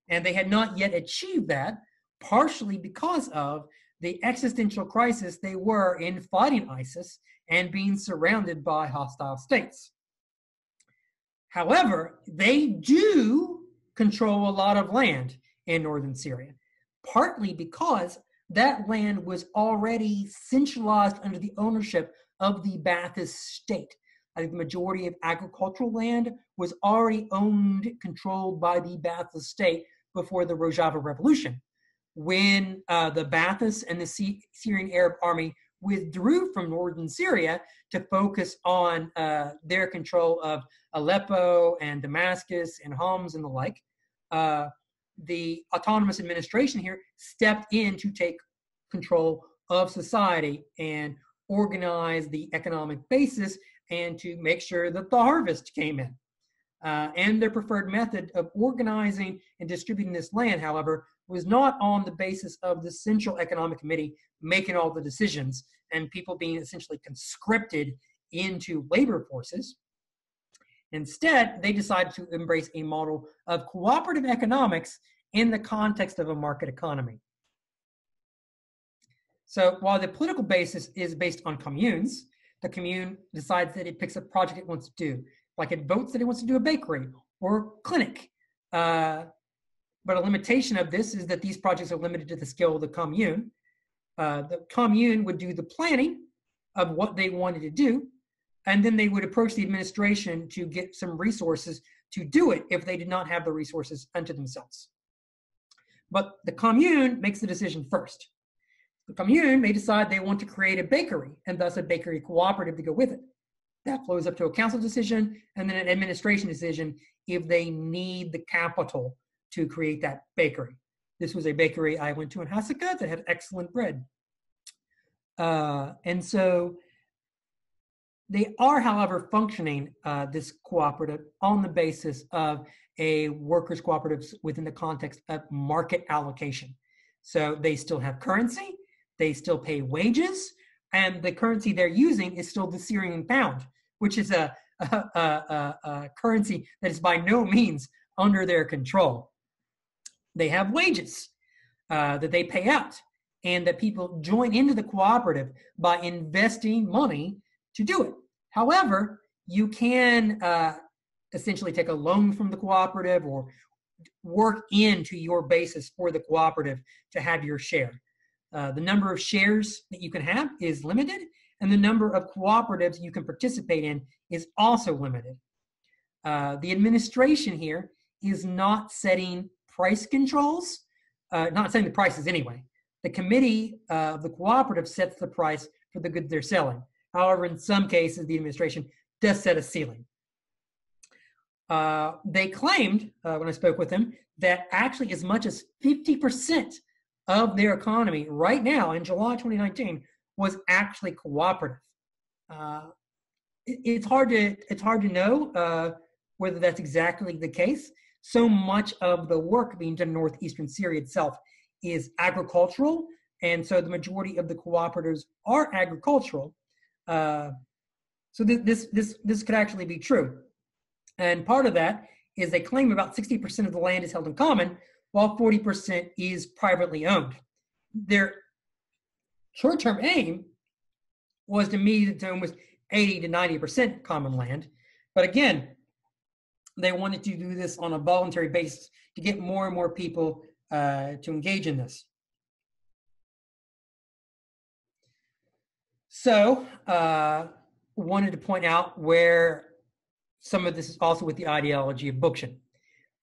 And they had not yet achieved that, partially because of the existential crisis they were in fighting ISIS and being surrounded by hostile states. However, they do control a lot of land in northern Syria, partly because that land was already centralized under the ownership of the Ba'athist state. I think the majority of agricultural land was already owned, controlled by the Ba'athist state before the Rojava Revolution. when uh, the Ba'athist and the C- Syrian Arab army withdrew from northern Syria to focus on uh, their control of Aleppo and Damascus and Homs and the like. Uh, the autonomous administration here stepped in to take control of society and organize the economic basis and to make sure that the harvest came in. Uh, and their preferred method of organizing and distributing this land, however, was not on the basis of the Central Economic Committee making all the decisions and people being essentially conscripted into labor forces. Instead, they decided to embrace a model of cooperative economics in the context of a market economy. So while the political basis is based on communes, the commune decides that it picks a project it wants to do. Like it votes that it wants to do a bakery or clinic. Uh, but a limitation of this is that these projects are limited to the scale of the commune. Uh, the commune would do the planning of what they wanted to do, and then they would approach the administration to get some resources to do it if they did not have the resources unto themselves. But the commune makes the decision first. The commune may decide they want to create a bakery and thus a bakery cooperative to go with it. That flows up to a council decision and then an administration decision if they need the capital to create that bakery. This was a bakery I went to in Hasaka that had excellent bread. Uh, and so they are, however, functioning uh, this cooperative on the basis of a workers' cooperatives within the context of market allocation. So they still have currency, they still pay wages, and the currency they're using is still the Syrian pound, which is a, a, a, a currency that is by no means under their control they have wages uh, that they pay out and that people join into the cooperative by investing money to do it. However, you can uh, essentially take a loan from the cooperative or work into your basis for the cooperative to have your share. Uh, the number of shares that you can have is limited, and the number of cooperatives you can participate in is also limited. Uh, the administration here is not setting price controls, uh, not setting the prices anyway. The committee of the cooperative sets the price for the goods they're selling. However, in some cases, the administration does set a ceiling. Uh, they claimed, uh, when I spoke with them, that actually as much as 50% of their economy right now in July 2019 was actually cooperative. Uh, it, it's hard to it's hard to know uh, whether that's exactly the case so much of the work being done in northeastern Syria itself is agricultural, and so the majority of the cooperatives are agricultural. Uh, so th- this this this could actually be true, and part of that is they claim about 60% of the land is held in common, while 40% is privately owned. Their short-term aim was to meet to almost 80 to 90% common land, but again, they wanted to do this on a voluntary basis to get more and more people uh, to engage in this. So, uh, wanted to point out where some of this is also with the ideology of Bookchin.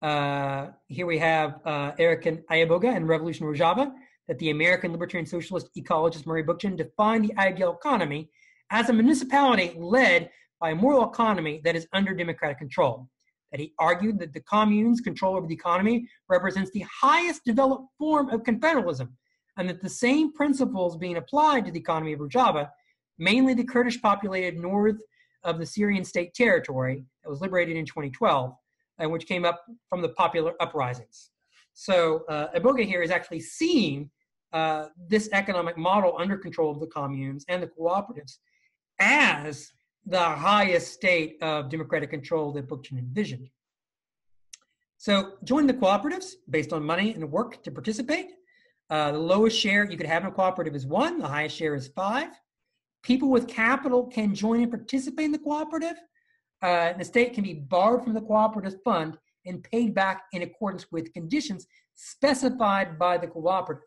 Uh, here we have uh, Ercan Ayboğa and Revolution Rojava that the American libertarian socialist ecologist Murray Bookchin defined the ideal economy as a municipality led by a moral economy that is under democratic control that he argued that the commune's control over the economy represents the highest developed form of confederalism, and that the same principles being applied to the economy of Rojava, mainly the Kurdish populated north of the Syrian state territory that was liberated in 2012, and which came up from the popular uprisings. So uh, Ayboğa here is actually seeing uh, this economic model under control of the communes and the cooperatives as the highest state of democratic control that Bookchin envisioned. So join the cooperatives based on money and work to participate. Uh, the lowest share you could have in a cooperative is one, the highest share is five. People with capital can join and participate in the cooperative. Uh, the state can be borrowed from the cooperative fund and paid back in accordance with conditions specified by the cooperative.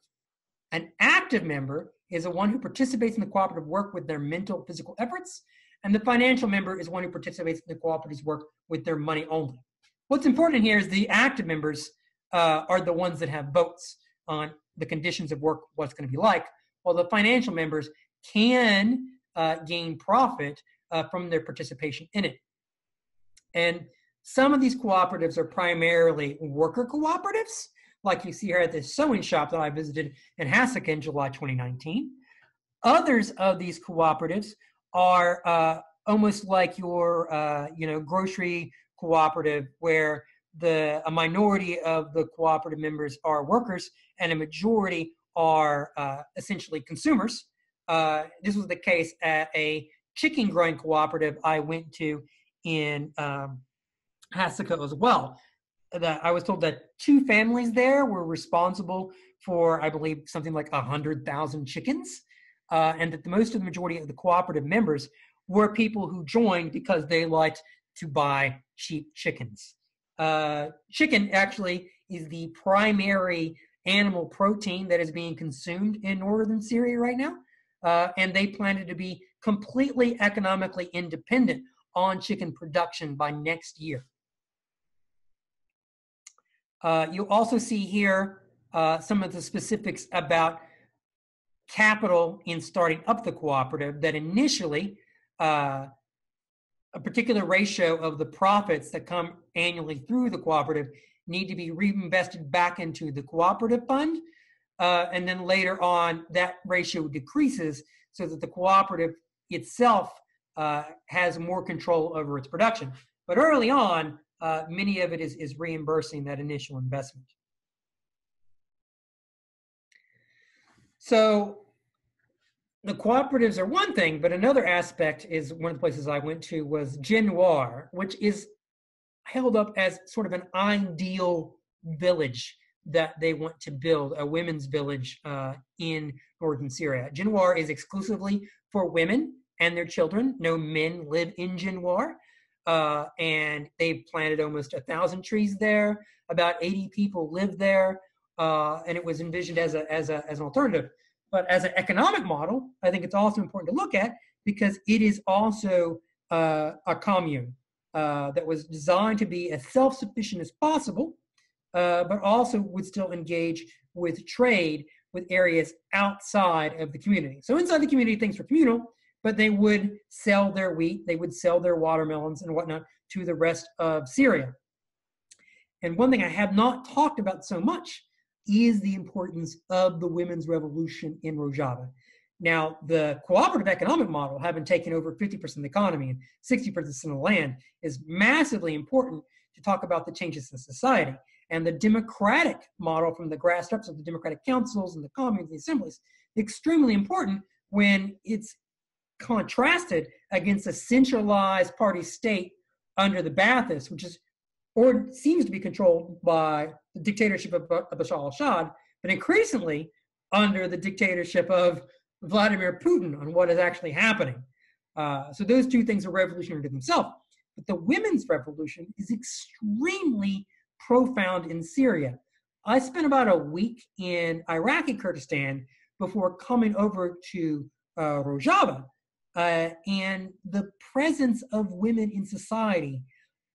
An active member is the one who participates in the cooperative work with their mental physical efforts and the financial member is one who participates in the cooperative's work with their money only. What's important here is the active members uh, are the ones that have votes. on the conditions of work, what's going to be like, while the financial members can uh, gain profit uh, from their participation in it. And some of these cooperatives are primarily worker cooperatives, like you see here at this sewing shop that I visited in Hasaka in July 2019. Others of these cooperatives are uh, almost like your, uh, you know, grocery cooperative, where the a minority of the cooperative members are workers and a majority are uh, essentially consumers. Uh, this was the case at a chicken growing cooperative I went to in um, as well. That I was told that two families there were responsible for, I believe, something like a hundred thousand chickens, uh, and that the most of the majority of the cooperative members were people who joined because they liked to buy cheap chickens. Uh, chicken actually is the primary animal protein that is being consumed in northern Syria right now, uh, and they plan to be completely economically independent on chicken production by next year. Uh, you also see here uh, some of the specifics about capital in starting up the cooperative that initially uh, a particular ratio of the profits that come annually through the cooperative need to be reinvested back into the cooperative fund. Uh, and then later on, that ratio decreases so that the cooperative itself uh, has more control over its production. But early on, uh, many of it is, is reimbursing that initial investment. So the cooperatives are one thing, but another aspect is one of the places I went to was Jinwar, which is held up as sort of an ideal village that they want to build, a women's village uh, in northern Syria. Jinwar is exclusively for women and their children. No men live in Jinwar. Uh, and they've planted almost a thousand trees there. About 80 people live there, uh, and it was envisioned as a as a as an alternative. But as an economic model, I think it's also important to look at because it is also uh, a commune uh, that was designed to be as self-sufficient as possible, uh, but also would still engage with trade with areas outside of the community. So inside the community, things were communal, but they would sell their wheat, they would sell their watermelons and whatnot to the rest of Syria. And one thing I have not talked about so much is the importance of the women's revolution in Rojava. Now, the cooperative economic model, having taken over 50% of the economy and 60% of the land, is massively important to talk about the changes in society. And the democratic model from the grassroots of the democratic councils and the communes and the assemblies, extremely important when it's contrasted against a centralized party state under the Ba'athists, which is or seems to be controlled by the dictatorship of, of Bashar al-Assad, but increasingly under the dictatorship of Vladimir Putin on what is actually happening. Uh, so those two things are revolutionary to themselves. But the women's revolution is extremely profound in Syria. I spent about a week in Iraqi Kurdistan before coming over to uh, Rojava uh, and the presence of women in society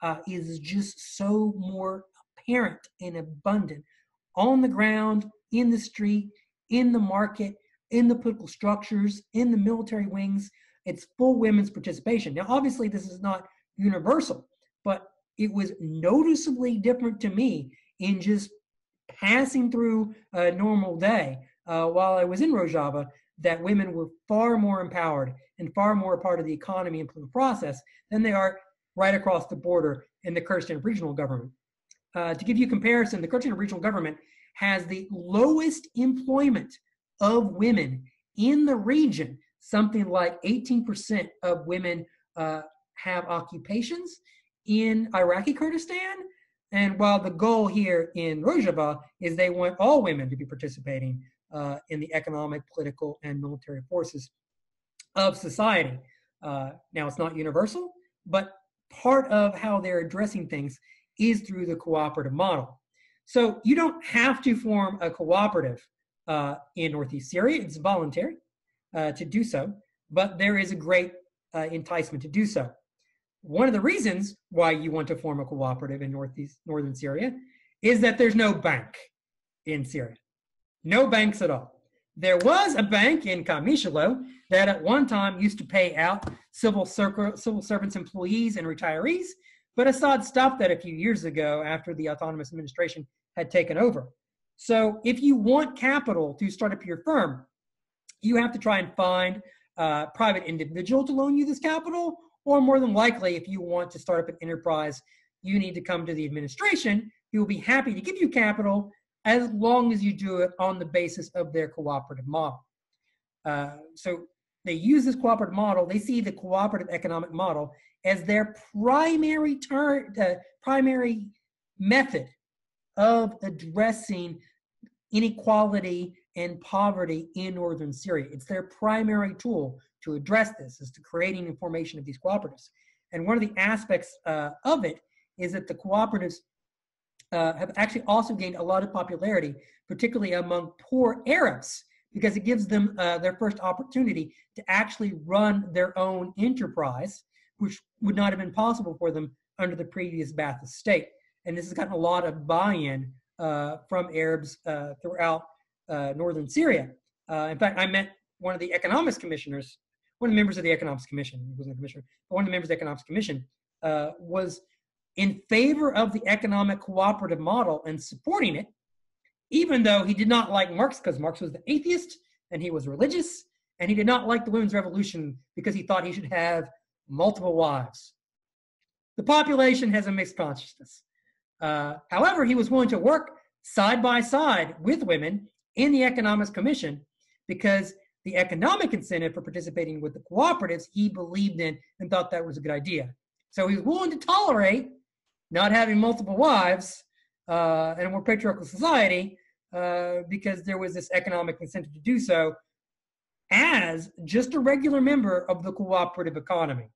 uh, is just so more apparent and abundant on the ground, in the street, in the market, in the political structures, in the military wings. It's full women's participation. Now, obviously, this is not universal, but it was noticeably different to me in just passing through a normal day uh, while I was in Rojava that women were far more empowered and far more part of the economy and political process than they are right across the border in the Kurdistan regional government. Uh, to give you a comparison, the Kurdistan regional government has the lowest employment of women in the region. Something like 18% of women uh, have occupations in Iraqi Kurdistan. And while the goal here in Rojava is they want all women to be participating uh, in the economic, political, and military forces of society. Uh, now, it's not universal, but part of how they're addressing things is through the cooperative model. So you don't have to form a cooperative uh, in Northeast Syria. It's voluntary uh, to do so, but there is a great uh, enticement to do so. One of the reasons why you want to form a cooperative in Northeast Northern Syria is that there's no bank in Syria. No banks at all. There was a bank in Qamishlo that at one time used to pay out civil, civil servants, employees, and retirees, but Assad stopped that a few years ago after the autonomous administration had taken over. So if you want capital to start up your firm, you have to try and find a private individual to loan you this capital, or more than likely, if you want to start up an enterprise, you need to come to the administration. He will be happy to give you capital as long as you do it on the basis of their cooperative model. Uh, so they use this cooperative model. They see the cooperative economic model as their primary ter- uh, primary method of addressing inequality and poverty in northern Syria. It's their primary tool to address this, is to creating and formation of these cooperatives. And one of the aspects uh, of it is that the cooperatives uh, have actually also gained a lot of popularity, particularly among poor Arabs, because it gives them uh, their first opportunity to actually run their own enterprise, which would not have been possible for them under the previous Ba'athist state. And this has gotten a lot of buy-in uh, from Arabs uh, throughout uh, northern Syria. In fact, I met one of the economics commissioners, one of the members of the economics commission, wasn't a commissioner, but one of the members of the economics commission was in favor of the economic cooperative model and supporting it, even though he did not like Marx because Marx was the atheist and he was religious, and he did not like the women's revolution because he thought he should have multiple wives. The population has a mixed consciousness. Uh, however, he was willing to work side by side with women in the Economics Commission because the economic incentive for participating with the cooperatives he believed in and thought that was a good idea. So he was willing to tolerate not having multiple wives uh, in a more patriarchal society uh, because there was this economic incentive to do so as just a regular member of the cooperative economy.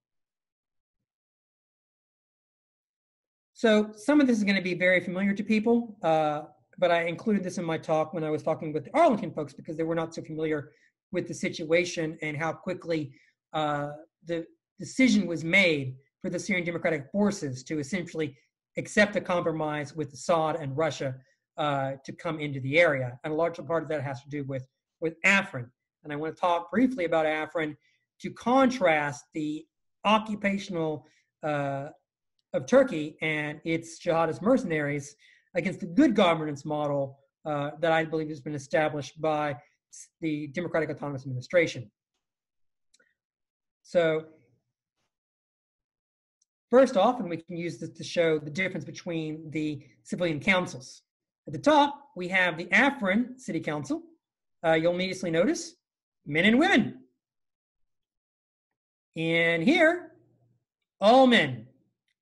So some of this is going to be very familiar to people, uh, but I included this in my talk when I was talking with the Arlington folks because they were not so familiar with the situation and how quickly uh, the decision was made for the Syrian Democratic Forces to essentially accept a compromise with Assad and Russia uh, to come into the area. And a large part of that has to do with, with Afrin. And I want to talk briefly about Afrin to contrast the occupational uh, of Turkey and its jihadist mercenaries against the good governance model uh, that I believe has been established by the Democratic Autonomous Administration. So First off, and we can use this to show the difference between the civilian councils. At the top, we have the Afrin City Council. Uh, you'll immediately notice men and women. And here, all men,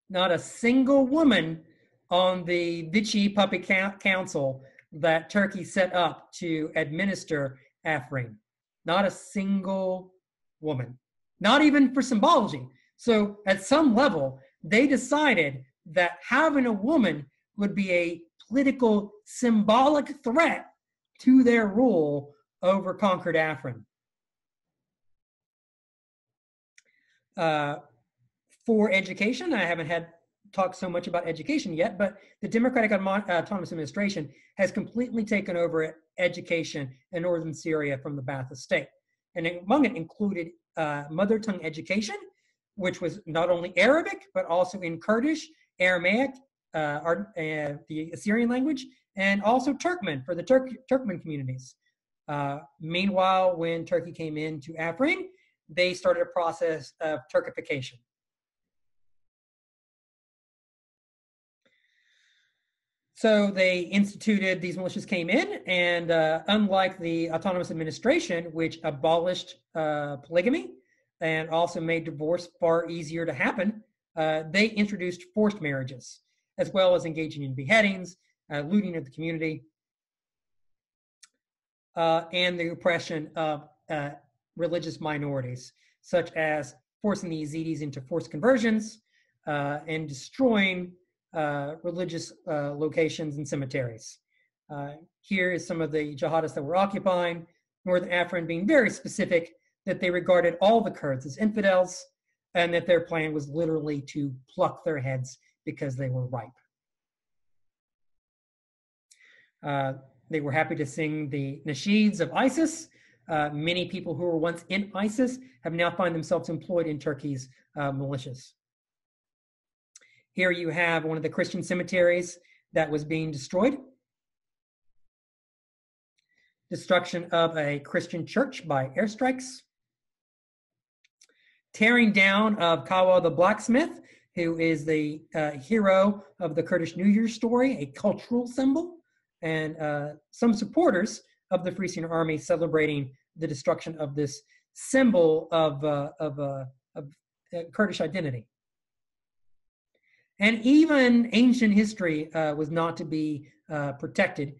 not a single woman on the Vichy Puppet Council that Turkey set up to administer Afrin. Not a single woman, not even for symbology. So at some level, they decided that having a woman would be a political symbolic threat to their rule over conquered Afrin. Uh, for education, I haven't had talked so much about education yet, but the Democratic Autonomous Administration has completely taken over education in northern Syria from the Ba'athist state. And among it included uh, mother tongue education which was not only Arabic, but also in Kurdish, Aramaic, uh, uh, the Assyrian language, and also Turkmen for the Turk, Turkmen communities. Uh, meanwhile, when Turkey came into Afrin, they started a process of Turkification. So they instituted, these militias came in, and uh, unlike the autonomous administration, which abolished uh, polygamy, and also made divorce far easier to happen, uh, they introduced forced marriages, as well as engaging in beheadings, uh, looting of the community, uh, and the oppression of uh, religious minorities, such as forcing the Yazidis into forced conversions uh, and destroying uh, religious locations and cemeteries. here is some of the jihadists that were occupying Northern Afrin being very specific that they regarded all the Kurds as infidels and that their plan was literally to pluck their heads because they were ripe. Uh, They were happy to sing the nasheeds of ISIS. Uh, many people who were once in ISIS have now find themselves employed in Turkey's uh, militias. Here you have one of the Christian cemeteries that was being destroyed. Destruction of a Christian church by airstrikes. Tearing down of Kawa the blacksmith, who is the uh, hero of the Kurdish New Year story, a cultural symbol, and uh, some supporters of the Free Syrian Army celebrating the destruction of this symbol of, uh, of, uh, of uh, Kurdish identity. And even ancient history uh, was not to be protected.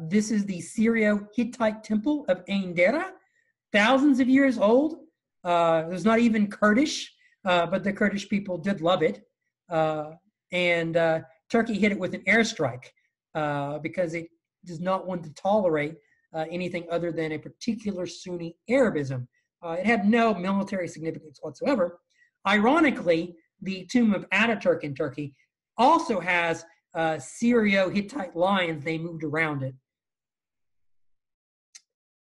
This is the Syrio-Hittite temple of Ain Dara, thousands of years old. Uh, it was not even Kurdish, uh, but the Kurdish people did love it. Uh, and Turkey hit it with an airstrike because it does not want to tolerate anything other than a particular Sunni Arabism. it had no military significance whatsoever. Ironically, the tomb of Ataturk in Turkey also has uh, Syrio-Hittite lions. They moved around it.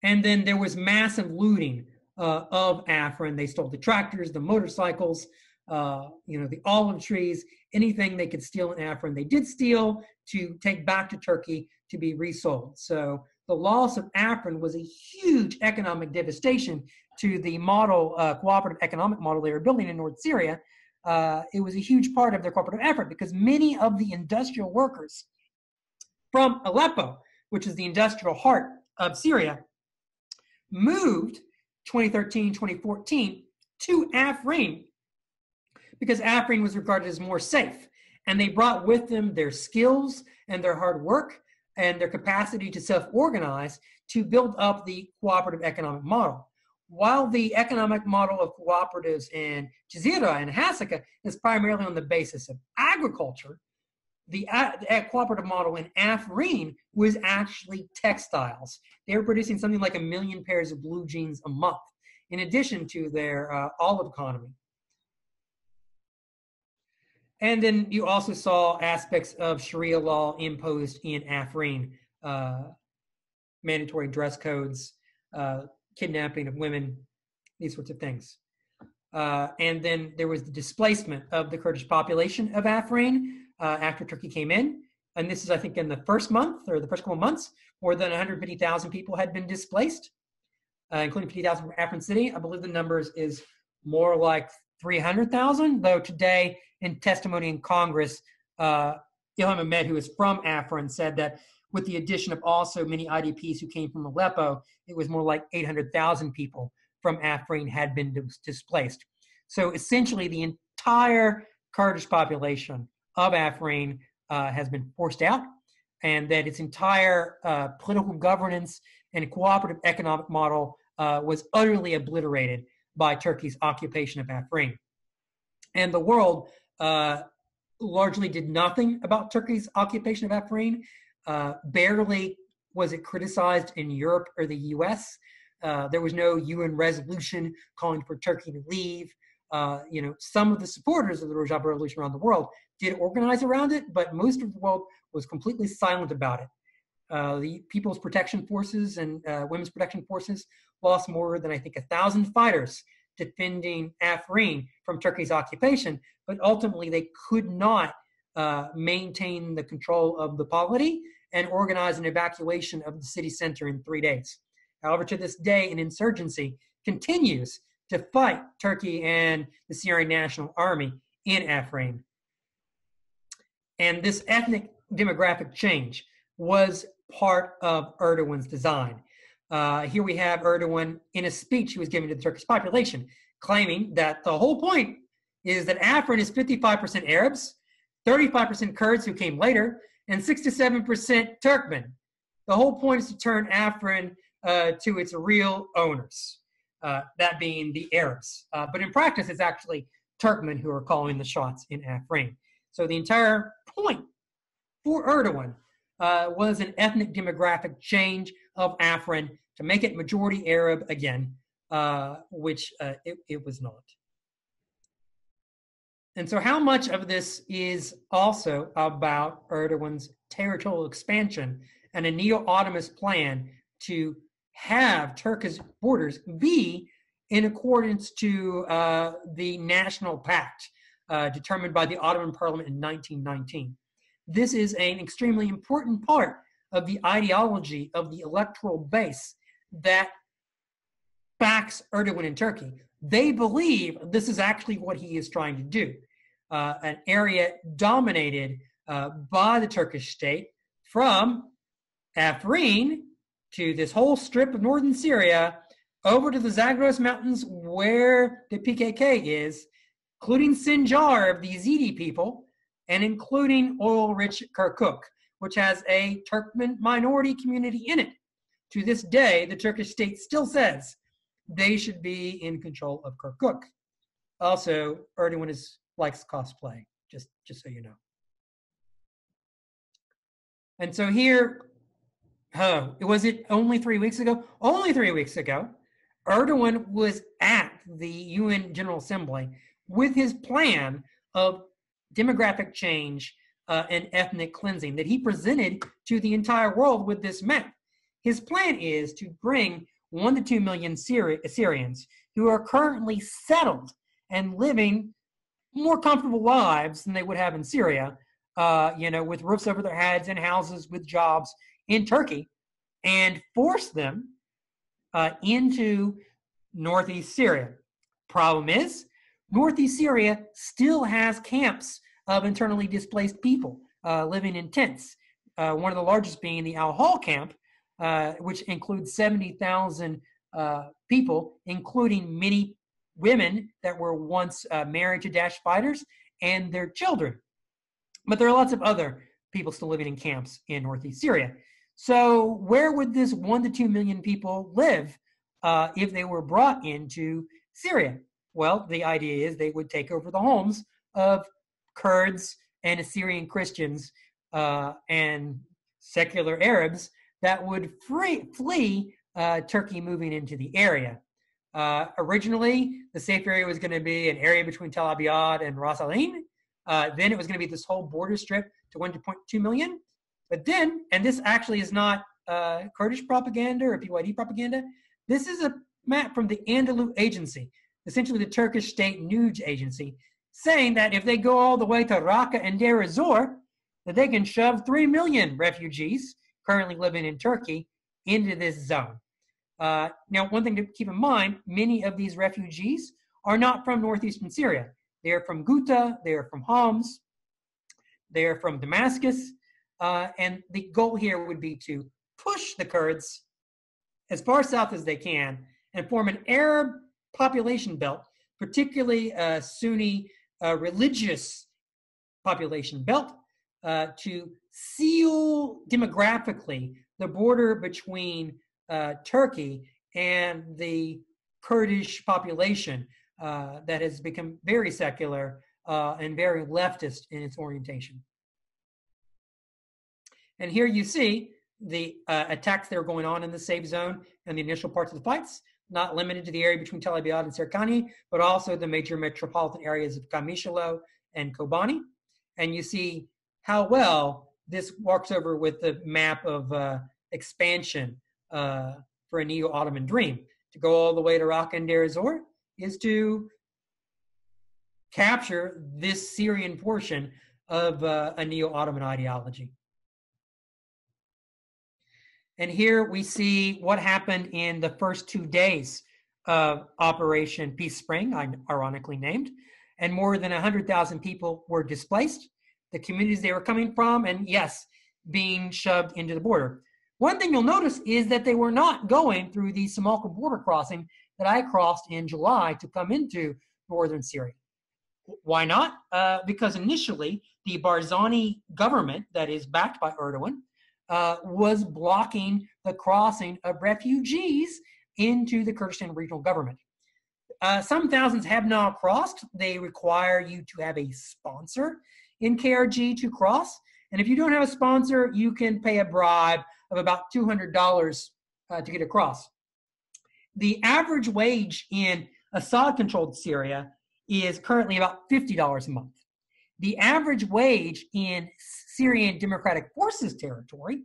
And then there was massive looting uh, of Afrin. They stole the tractors, the motorcycles, uh, you know, the olive trees, anything they could steal in Afrin. They did steal to take back to Turkey to be resold. So the loss of Afrin was a huge economic devastation to the model, uh, cooperative economic model they were building in North Syria, uh, it was a huge part of their cooperative effort because many of the industrial workers from Aleppo, which is the industrial heart of Syria, moved 2013, 2014 to Afrin because Afrin was regarded as more safe. And they brought with them their skills and their hard work and their capacity to self organize to build up the cooperative economic model while the economic model of cooperatives in Jazeera and Hasaka is primarily on the basis of agriculture, the, the cooperative model in Afrin was actually textiles. They were producing something like a million pairs of blue jeans a month, in addition to their uh, olive economy. And then you also saw aspects of Sharia law imposed in Afrin, uh, mandatory dress codes, uh, kidnapping of women, these sorts of things. Uh, and then there was the displacement of the Kurdish population of Afrin uh, after Turkey came in. And this is, I think, in the first month or the first couple of months, more than 150,000 people had been displaced, uh, including 50,000 from Afrin City. I believe the numbers is more like 300,000, though today in testimony in Congress, uh, Ilham Ahmed, who is from Afrin, said that with the addition of also many IDPs who came from Aleppo, it was more like 800,000 people from Afrin had been dis- displaced. So essentially, the entire Kurdish population of Afrin uh, has been forced out, and that its entire uh, political governance and cooperative economic model uh, was utterly obliterated by Turkey's occupation of Afrin. And the world uh, largely did nothing about Turkey's occupation of Afrin. Uh, barely was it criticized in Europe or the US. Uh, there was no UN resolution calling for Turkey to leave. Uh, you know, some of the supporters of the Rojava Revolution around the world did organize around it, but most of the world was completely silent about it. Uh, the People's Protection Forces and uh, Women's Protection Forces lost more than, I think, a thousand fighters defending Afrin from Turkey's occupation, but ultimately they could not uh, maintain the control of the polity and organize an evacuation of the city center in three days. However, to this day, an insurgency continues to fight Turkey and the Syrian National Army in Afrin. And this ethnic demographic change was part of Erdogan's design. Uh, here we have Erdogan in a speech he was giving to the Turkish population, claiming that the whole point is that Afrin is 55% Arabs, 35% Kurds who came later, and 67% Turkmen. The whole point is to turn Afrin uh, to its real owners, uh, that being the Arabs. Uh, but in practice, it's actually Turkmen who are calling the shots in Afrin. So the entire point for Erdogan uh, was an ethnic demographic change of Afrin to make it majority Arab again, uh, which uh, it, it was not. And so, how much of this is also about Erdogan's territorial expansion and a neo-Ottomanist plan to have Turkish borders be in accordance to uh, the National Pact uh, determined by the Ottoman Parliament in 1919. This is an extremely important part of the ideology of the electoral base that backs Erdogan in Turkey. They believe this is actually what he is trying to do. Uh, an area dominated uh, by the Turkish state from Afrin to this whole strip of northern Syria over to the Zagros Mountains where the PKK is, including Sinjar of the Yazidi people, and including oil rich Kirkuk, which has a Turkmen minority community in it. To this day, the Turkish state still says they should be in control of Kirkuk. Also, Erdogan is, likes cosplay, just, just so you know. And so here, oh, was it only three weeks ago? Only three weeks ago, Erdogan was at the UN General Assembly with his plan of demographic change uh, and ethnic cleansing that he presented to the entire world with this map. His plan is to bring one to two million Syri- Syrians who are currently settled and living more comfortable lives than they would have in Syria, uh, you know, with roofs over their heads and houses with jobs in Turkey, and force them uh, into northeast Syria. Problem is, northeast Syria still has camps of internally displaced people uh, living in tents. Uh, one of the largest being the Al Hol camp, uh, which includes 70,000 uh, people, including many women that were once uh, married to Daesh fighters and their children. But there are lots of other people still living in camps in northeast Syria. So, where would this one to two million people live uh, if they were brought into Syria? Well, the idea is they would take over the homes of Kurds and Assyrian Christians uh, and secular Arabs that would free, flee uh, Turkey moving into the area. Uh, originally, the safe area was going to be an area between Tel Abyad and Ras Al Ain. Uh, then it was going to be this whole border strip to 1.2 million. But then, and this actually is not uh, Kurdish propaganda or PYD propaganda, this is a map from the Anadolu Agency, essentially the Turkish state news agency, saying that if they go all the way to Raqqa and Deir ez-Zor, that they can shove 3 million refugees currently living in Turkey into this zone. Uh, now, one thing to keep in mind many of these refugees are not from northeastern Syria. They are from Ghouta, they are from Homs, they are from Damascus. Uh, and the goal here would be to push the Kurds as far south as they can and form an Arab population belt, particularly a Sunni uh, religious population belt, uh, to seal demographically the border between uh, Turkey and the Kurdish population uh, that has become very secular uh, and very leftist in its orientation. And here you see the attacks that are going on in the safe zone and the initial parts of the fights, not limited to the area between Tel Abyad and Serkani, but also the major metropolitan areas of Qamishlo and Kobani. And you see how well this walks over with the map of uh, expansion uh, for a neo-Ottoman dream. To go all the way to Raqqa and Deir ez-Zor is to capture this Syrian portion of uh, a neo-Ottoman ideology. And here we see what happened in the first two days of Operation Peace Spring, ironically named, and more than 100,000 people were displaced, the communities they were coming from, and yes, being shoved into the border. One thing you'll notice is that they were not going through the Semalka border crossing that I crossed in July to come into northern Syria. Why not? Uh, because initially, the Barzani government, that is backed by Erdogan, uh, was blocking the crossing of refugees into the Kurdistan regional government. Uh, some thousands have now crossed. They require you to have a sponsor in KRG to cross. And if you don't have a sponsor, you can pay a bribe of about $200 uh, to get across. The average wage in Assad controlled Syria is currently about $50 a month. The average wage in Syrian Democratic Forces territory,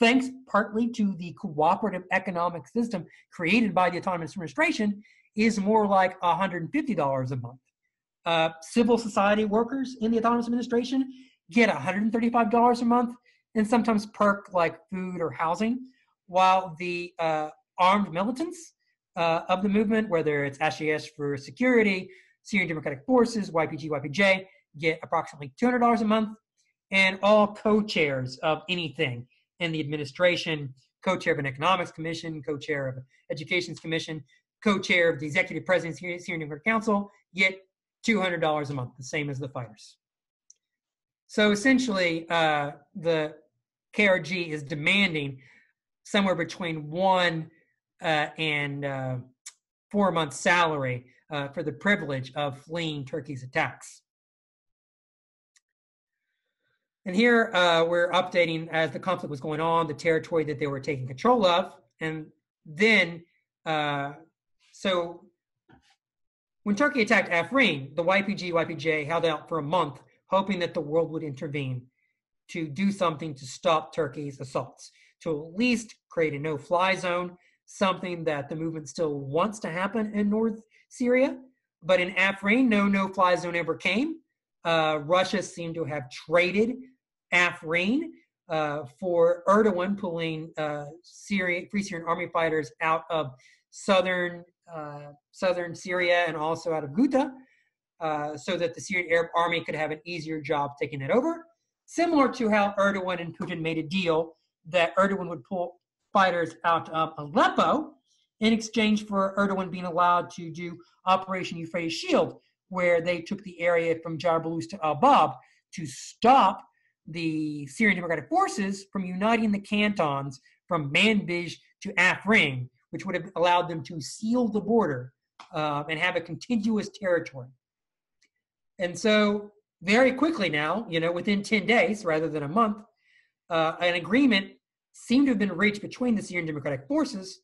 thanks partly to the cooperative economic system created by the autonomous administration, is more like $150 a month. Uh, civil society workers in the autonomous administration get $135 a month and sometimes perk like food or housing, while the uh, armed militants uh, of the movement, whether it's SES for security, Syrian Democratic Forces, YPG, YPJ, get approximately $200 a month, and all co-chairs of anything in the administration, co-chair of an economics commission, co-chair of an education's commission, co-chair of the executive president of the Syrian Democratic Council, get $200 a month, the same as the fighters. So essentially, uh, the KRG is demanding somewhere between one uh, and uh, four months' salary uh, for the privilege of fleeing Turkey's attacks. And here uh, we're updating as the conflict was going on, the territory that they were taking control of. And then, uh, so when Turkey attacked Afrin, the YPG, YPJ held out for a month, hoping that the world would intervene to do something to stop Turkey's assaults, to at least create a no fly zone, something that the movement still wants to happen in North Syria. But in Afrin, no no fly zone ever came. Uh, Russia seemed to have traded Afrin uh, for Erdogan pulling uh, Syria, Free Syrian Army fighters out of southern uh, southern Syria and also out of Ghouta, uh, so that the Syrian Arab Army could have an easier job taking it over. Similar to how Erdogan and Putin made a deal that Erdogan would pull fighters out of Aleppo in exchange for Erdogan being allowed to do Operation Euphrates Shield, where they took the area from Jarablus to Al Bab to stop the Syrian Democratic Forces from uniting the cantons from Manbij to Afrin, which would have allowed them to seal the border uh, and have a contiguous territory. And so, very quickly now, you know, within 10 days rather than a month, uh, an agreement seemed to have been reached between the Syrian Democratic Forces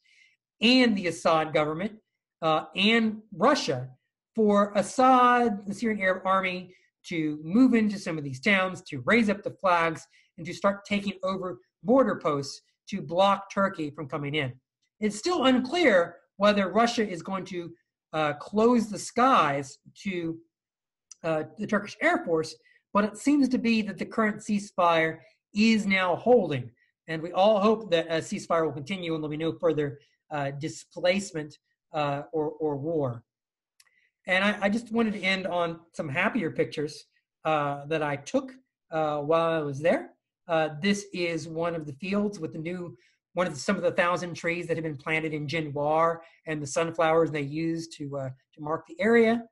and the Assad government uh, and Russia for Assad, the Syrian Arab Army, to move into some of these towns, to raise up the flags, and to start taking over border posts to block Turkey from coming in. It's still unclear whether Russia is going to uh, close the skies to uh, the Turkish Air Force, but it seems to be that the current ceasefire is now holding. And we all hope that a ceasefire will continue and there'll be no further uh, displacement uh, or, or war. And I, I, just wanted to end on some happier pictures uh, that I took uh, while I was there. Uh, this is one of the fields with the new, one of the, some of the thousand trees that have been planted in Jinwar and the sunflowers they used to, uh, to mark the area.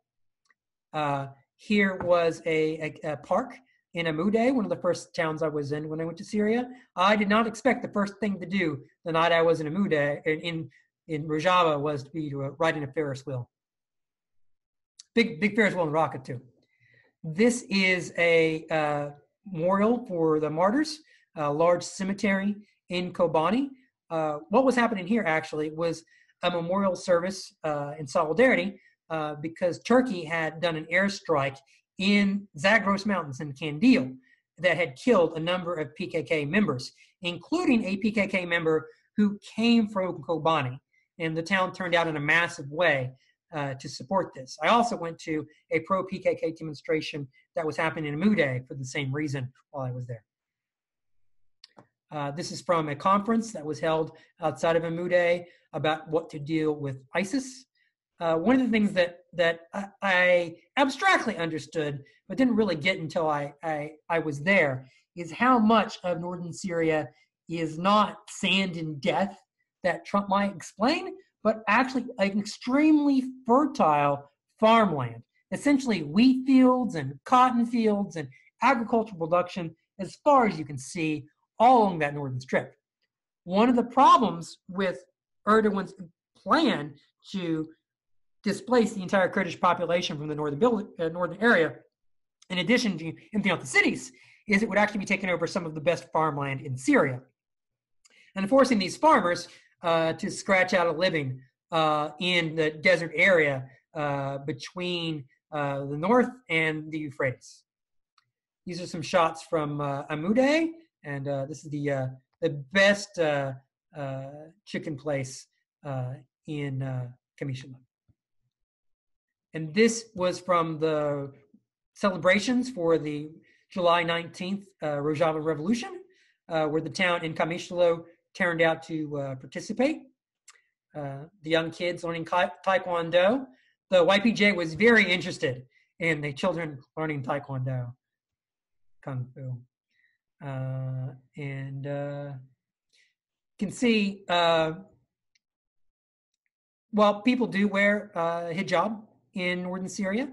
Uh, here was a, a, a park in Amude, one of the first towns I was in when I went to Syria. I did not expect the first thing to do the night I was in Amude, in, in, in Rojava, was to be to uh, ride in a Ferris wheel. Big, big Ferris wheel and rocket too. This is a uh, memorial for the martyrs, a large cemetery in Kobani. Uh, what was happening here actually was a memorial service uh, in solidarity uh, because Turkey had done an airstrike in Zagros Mountains in Kandil that had killed a number of PKK members, including a PKK member who came from Kobani. And the town turned out in a massive way uh, to support this. I also went to a pro PKK demonstration that was happening in Amude for the same reason while I was there. Uh, this is from a conference that was held outside of Amude about what to deal with ISIS. Uh, one of the things that that I, I, abstractly understood, but didn't really get until I, I I was there, is how much of northern Syria is not sand and death that Trump might explain, but actually an extremely fertile farmland, essentially wheat fields and cotton fields and agricultural production as far as you can see all along that northern strip. One of the problems with Erdogan's plan to displace the entire Kurdish population from the northern, uh, northern area, in addition to emptying out the cities, is it would actually be taking over some of the best farmland in Syria. And forcing these farmers uh, to scratch out a living uh, in the desert area uh, between uh, the north and the Euphrates. These are some shots from Amude, and this is the the best chicken place in uh, Qamishlo. And this was from the celebrations for the July 19th uh, Rojava Revolution, uh, where the town in Qamishlo turned out to uh, participate. Uh, the young kids learning Taekwondo. The YPJ was very interested in the children learning Taekwondo, Kung Fu. Uh, and uh, can see, uh, well, people do wear hijab in northern Syria.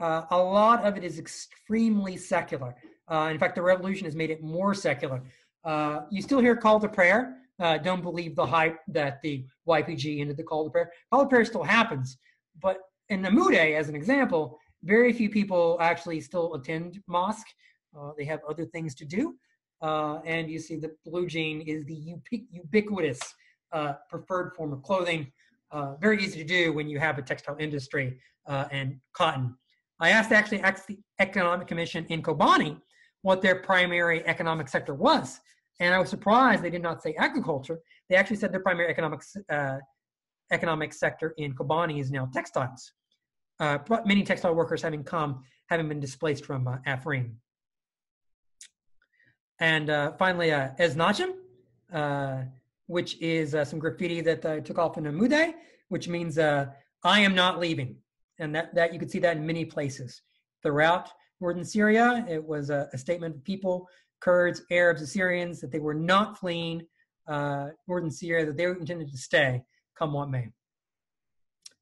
Uh, a lot of it is extremely secular. Uh, in fact, the revolution has made it more secular. Uh, you still hear call to prayer. Uh, don't believe the hype that the YPG ended the call to prayer. Call to prayer still happens, but in Amude, as an example, very few people actually still attend mosque. Uh, they have other things to do. Uh, and you see the blue jean is the ubiquitous preferred form of clothing. very easy to do when you have a textile industry and cotton. I asked actually asked the Economic Commission in Kobani what their primary economic sector was. And I was surprised they did not say agriculture. They actually said their primary economic, uh, economic sector in Kobani is now textiles. Uh, but many textile workers having come, having been displaced from uh, Afrin. And uh, finally, uh, uh, which is uh, some graffiti that I took off in Amude, which means uh, I am not leaving and that, that you could see that in many places throughout northern Syria. It was a, a statement of people, Kurds, Arabs, Assyrians, that they were not fleeing uh, northern Syria, that they were intended to stay, come what may.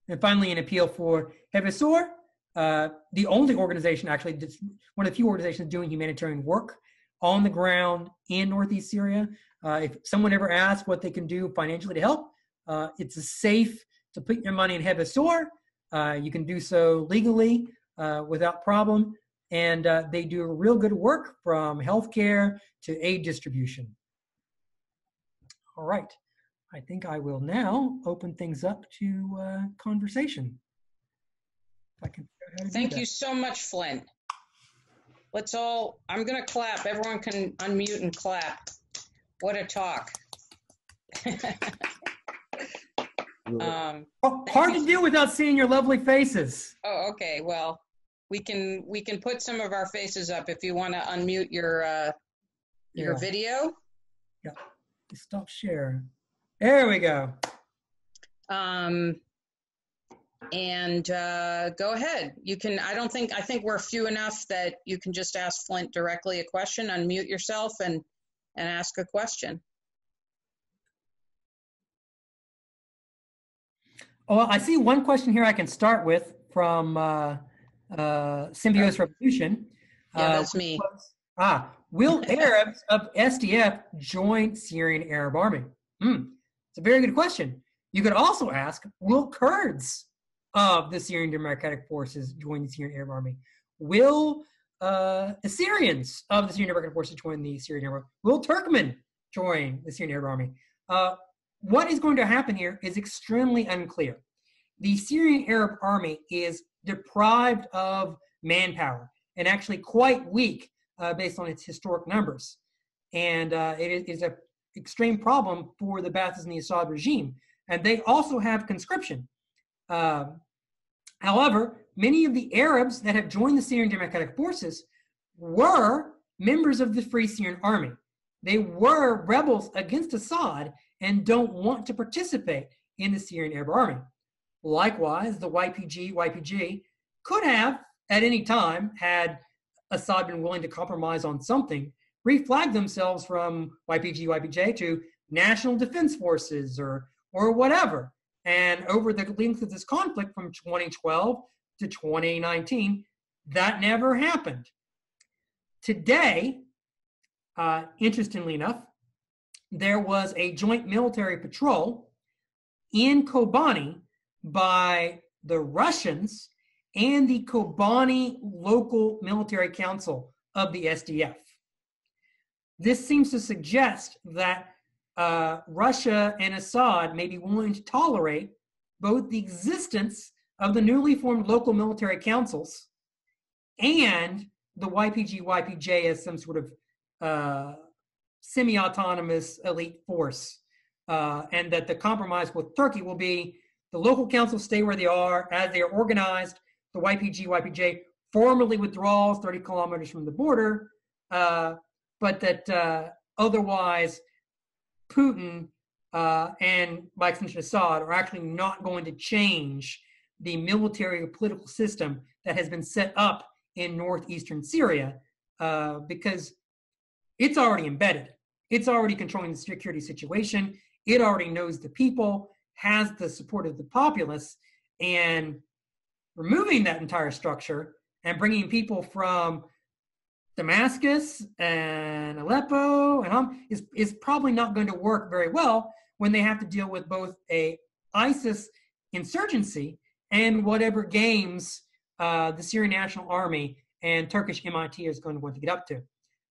And finally, an appeal for Heyva Sor, uh, the only organization, actually, one of the few organizations doing humanitarian work on the ground in northeast Syria. Uh, if someone ever asks what they can do financially to help, uh, it's safe to put your money in Heyva Sor uh, you can do so legally uh, without problem. And uh, they do real good work from healthcare to aid distribution. All right. I think I will now open things up to uh, conversation. If I can Thank you so much, Flint. Let's all, I'm going to clap. Everyone can unmute and clap. What a talk. Um, Hard to do without seeing your lovely faces. oh, okay. Well, we can we can put some of our faces up if you want to unmute your uh, your Yeah. video. Stop share. There we go. Um, and uh, go ahead. You can. I don't think. I think we're few enough that you can just ask Flint directly a question. Unmute yourself and and ask a question. Oh, I see one question here I can start with from uh, uh, Symbiosis Revolution. Yeah, Uh, that's me. Ah, will Arabs of SDF join Syrian Arab Army? Hmm, it's a very good question. You could also ask, will Kurds of the Syrian Democratic Forces join the Syrian Arab Army? Will uh, Assyrians of the Syrian Democratic Forces join the Syrian Arab Army? Will Turkmen join the Syrian Arab Army? Uh, what is going to happen here is extremely unclear. The Syrian Arab Army is deprived of manpower and actually quite weak uh, based on its historic numbers. And uh, it is an extreme problem for the Ba'athists and the Assad regime. And they also have conscription. Um, however, many of the Arabs that have joined the Syrian Democratic Forces were members of the Free Syrian Army. They were rebels against Assad and don't want to participate in the Syrian Arab Army. Likewise, the YPG, YPG could have at any time, had Assad been willing to compromise on something, reflag themselves from YPG, YPJ to National Defense Forces or or whatever. And over the length of this conflict from 2012 to 2019, that never happened. Today, uh, interestingly enough, there was a joint military patrol in Kobani by the Russians and the Kobani Local Military Council of the SDF. This seems to suggest that uh, Russia and Assad may be willing to tolerate both the existence of the newly formed local military councils and the YPG YPJ as some sort of uh, semi-autonomous elite force, uh, and that the compromise with Turkey will be the local councils stay where they are as they are organized. The YPG, YPJ formally withdraws 30 kilometers from the border, uh, but that uh, otherwise Putin uh, and by extension Assad are actually not going to change the military or political system that has been set up in northeastern Syria uh, because it's already embedded. It's already controlling the security situation. It already knows the people, has the support of the populace, and removing that entire structure and bringing people from Damascus and Aleppo and is, is probably not going to work very well when they have to deal with both a ISIS insurgency and whatever games uh, the Syrian National Army and Turkish MIT is going to want to get up to.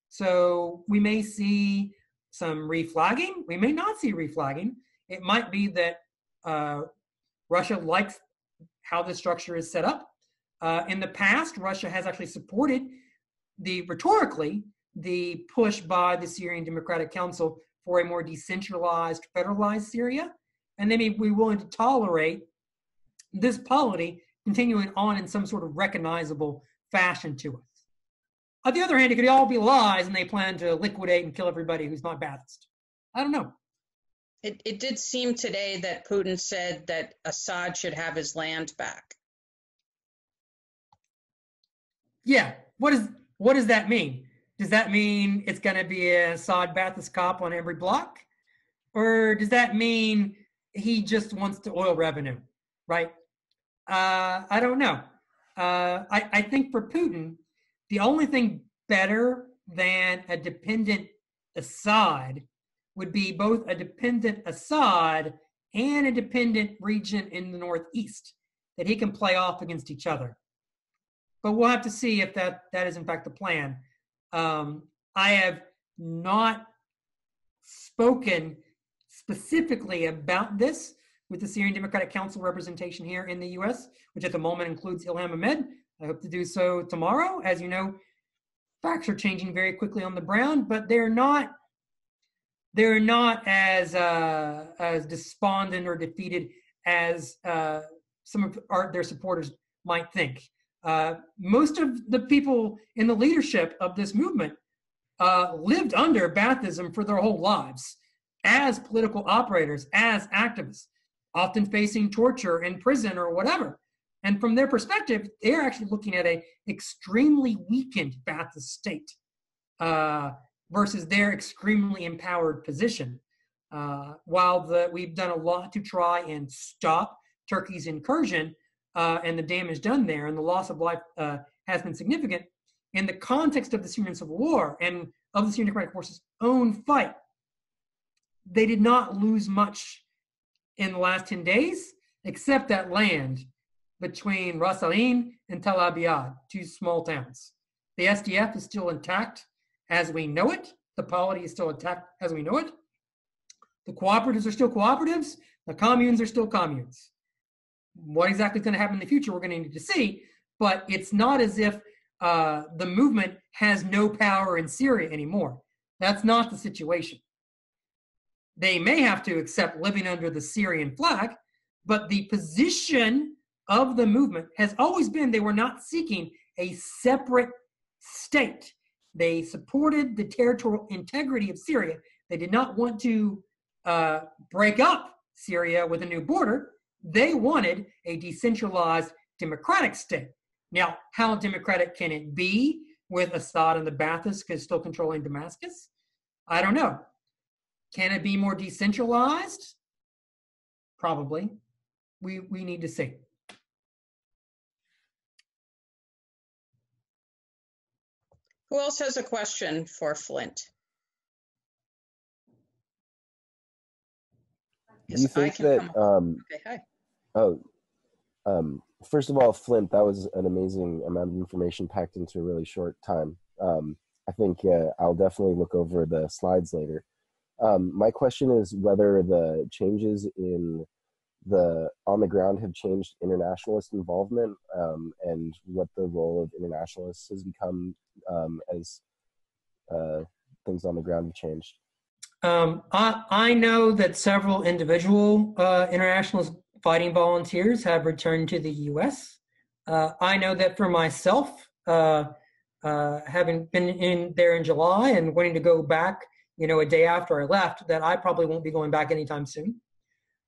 So we may see some reflagging. We may not see reflagging. It might be that uh, Russia likes how the structure is set up. Uh, in the past, Russia has actually supported the rhetorically the push by the Syrian Democratic Council for a more decentralized, federalized Syria, and they may be willing to tolerate this polity continuing on in some sort of recognizable fashion to us. On the other hand, it could all be lies and they plan to liquidate and kill everybody who's not Ba'athist. I don't know. It, it did seem today that Putin said that Assad should have his land back. Yeah. What is what does that mean? Does that mean it's going to be a Assad Ba'athist cop on every block? Or does that mean he just wants the oil revenue, right? Uh, I don't know. Uh, I, I think for Putin, the only thing better than a dependent Assad would be both a dependent Assad and a dependent region in the Northeast that he can play off against each other. But we'll have to see if that, that is in fact the plan. Um, I have not spoken specifically about this with the Syrian Democratic Council representation here in the US, which at the moment includes Ilham Ahmed. I hope to do so tomorrow. As you know, facts are changing very quickly on the ground, but they're not they're not as uh, as despondent or defeated as uh, some of our, their supporters might think. Uh, most of the people in the leadership of this movement uh, lived under Baathism for their whole lives as political operators, as activists often facing torture in prison or whatever. And from their perspective, they're actually looking at a extremely weakened Ba'athist state uh, versus their extremely empowered position. Uh, while the, we've done a lot to try and stop Turkey's incursion uh, and the damage done there, and the loss of life uh, has been significant, in the context of the Syrian civil war and of the Syrian Democratic Forces' own fight, they did not lose much in the last 10 days, except that land between Ras Al Ain and Tel Abyad, two small towns. The SDF is still intact as we know it. The polity is still intact as we know it. The cooperatives are still cooperatives. The communes are still communes. What exactly is going to happen in the future, we're going to need to see. But it's not as if uh, the movement has no power in Syria anymore. That's not the situation. They may have to accept living under the Syrian flag, but the position of the movement has always been they were not seeking a separate state. They supported the territorial integrity of Syria. They did not want to uh, break up Syria with a new border. They wanted a decentralized democratic state. Now, how democratic can it be with Assad and the Baathists still controlling Damascus? I don't know. Can it be more decentralized? Probably. We, we need to see. Who else has a question for Flint? Do you think that? Um, okay, hi. Oh, um, first of all, Flint, that was an amazing amount of information packed into a really short time. Um, I think uh, I'll definitely look over the slides later. Um, my question is whether the changes in the on the ground have changed internationalist involvement um, and what the role of internationalists has become um, as uh, things on the ground have changed? Um, I, I know that several individual uh, internationalist fighting volunteers have returned to the U.S. Uh, I know that for myself, uh, uh, having been in there in July and wanting to go back, you know, a day after I left, that I probably won't be going back anytime soon,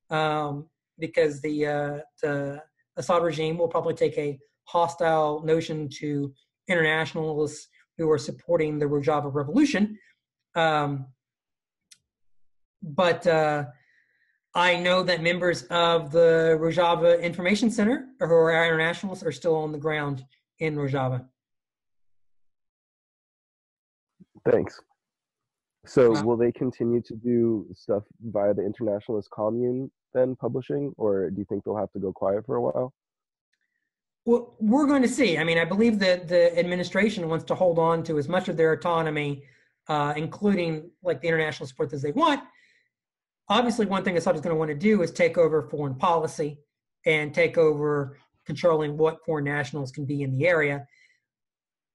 um, because the uh, the Assad regime will probably take a hostile notion to internationalists who are supporting the Rojava revolution. Um, but uh, I know that members of the Rojava Information Center, who are internationalists, are still on the ground in Rojava. Thanks. So, will they continue to do stuff via the internationalist commune then publishing, or do you think they'll have to go quiet for a while? Well, we're going to see. I mean, I believe that the administration wants to hold on to as much of their autonomy, uh, including like the international support as they want. Obviously, one thing Assad is going to want to do is take over foreign policy and take over controlling what foreign nationals can be in the area.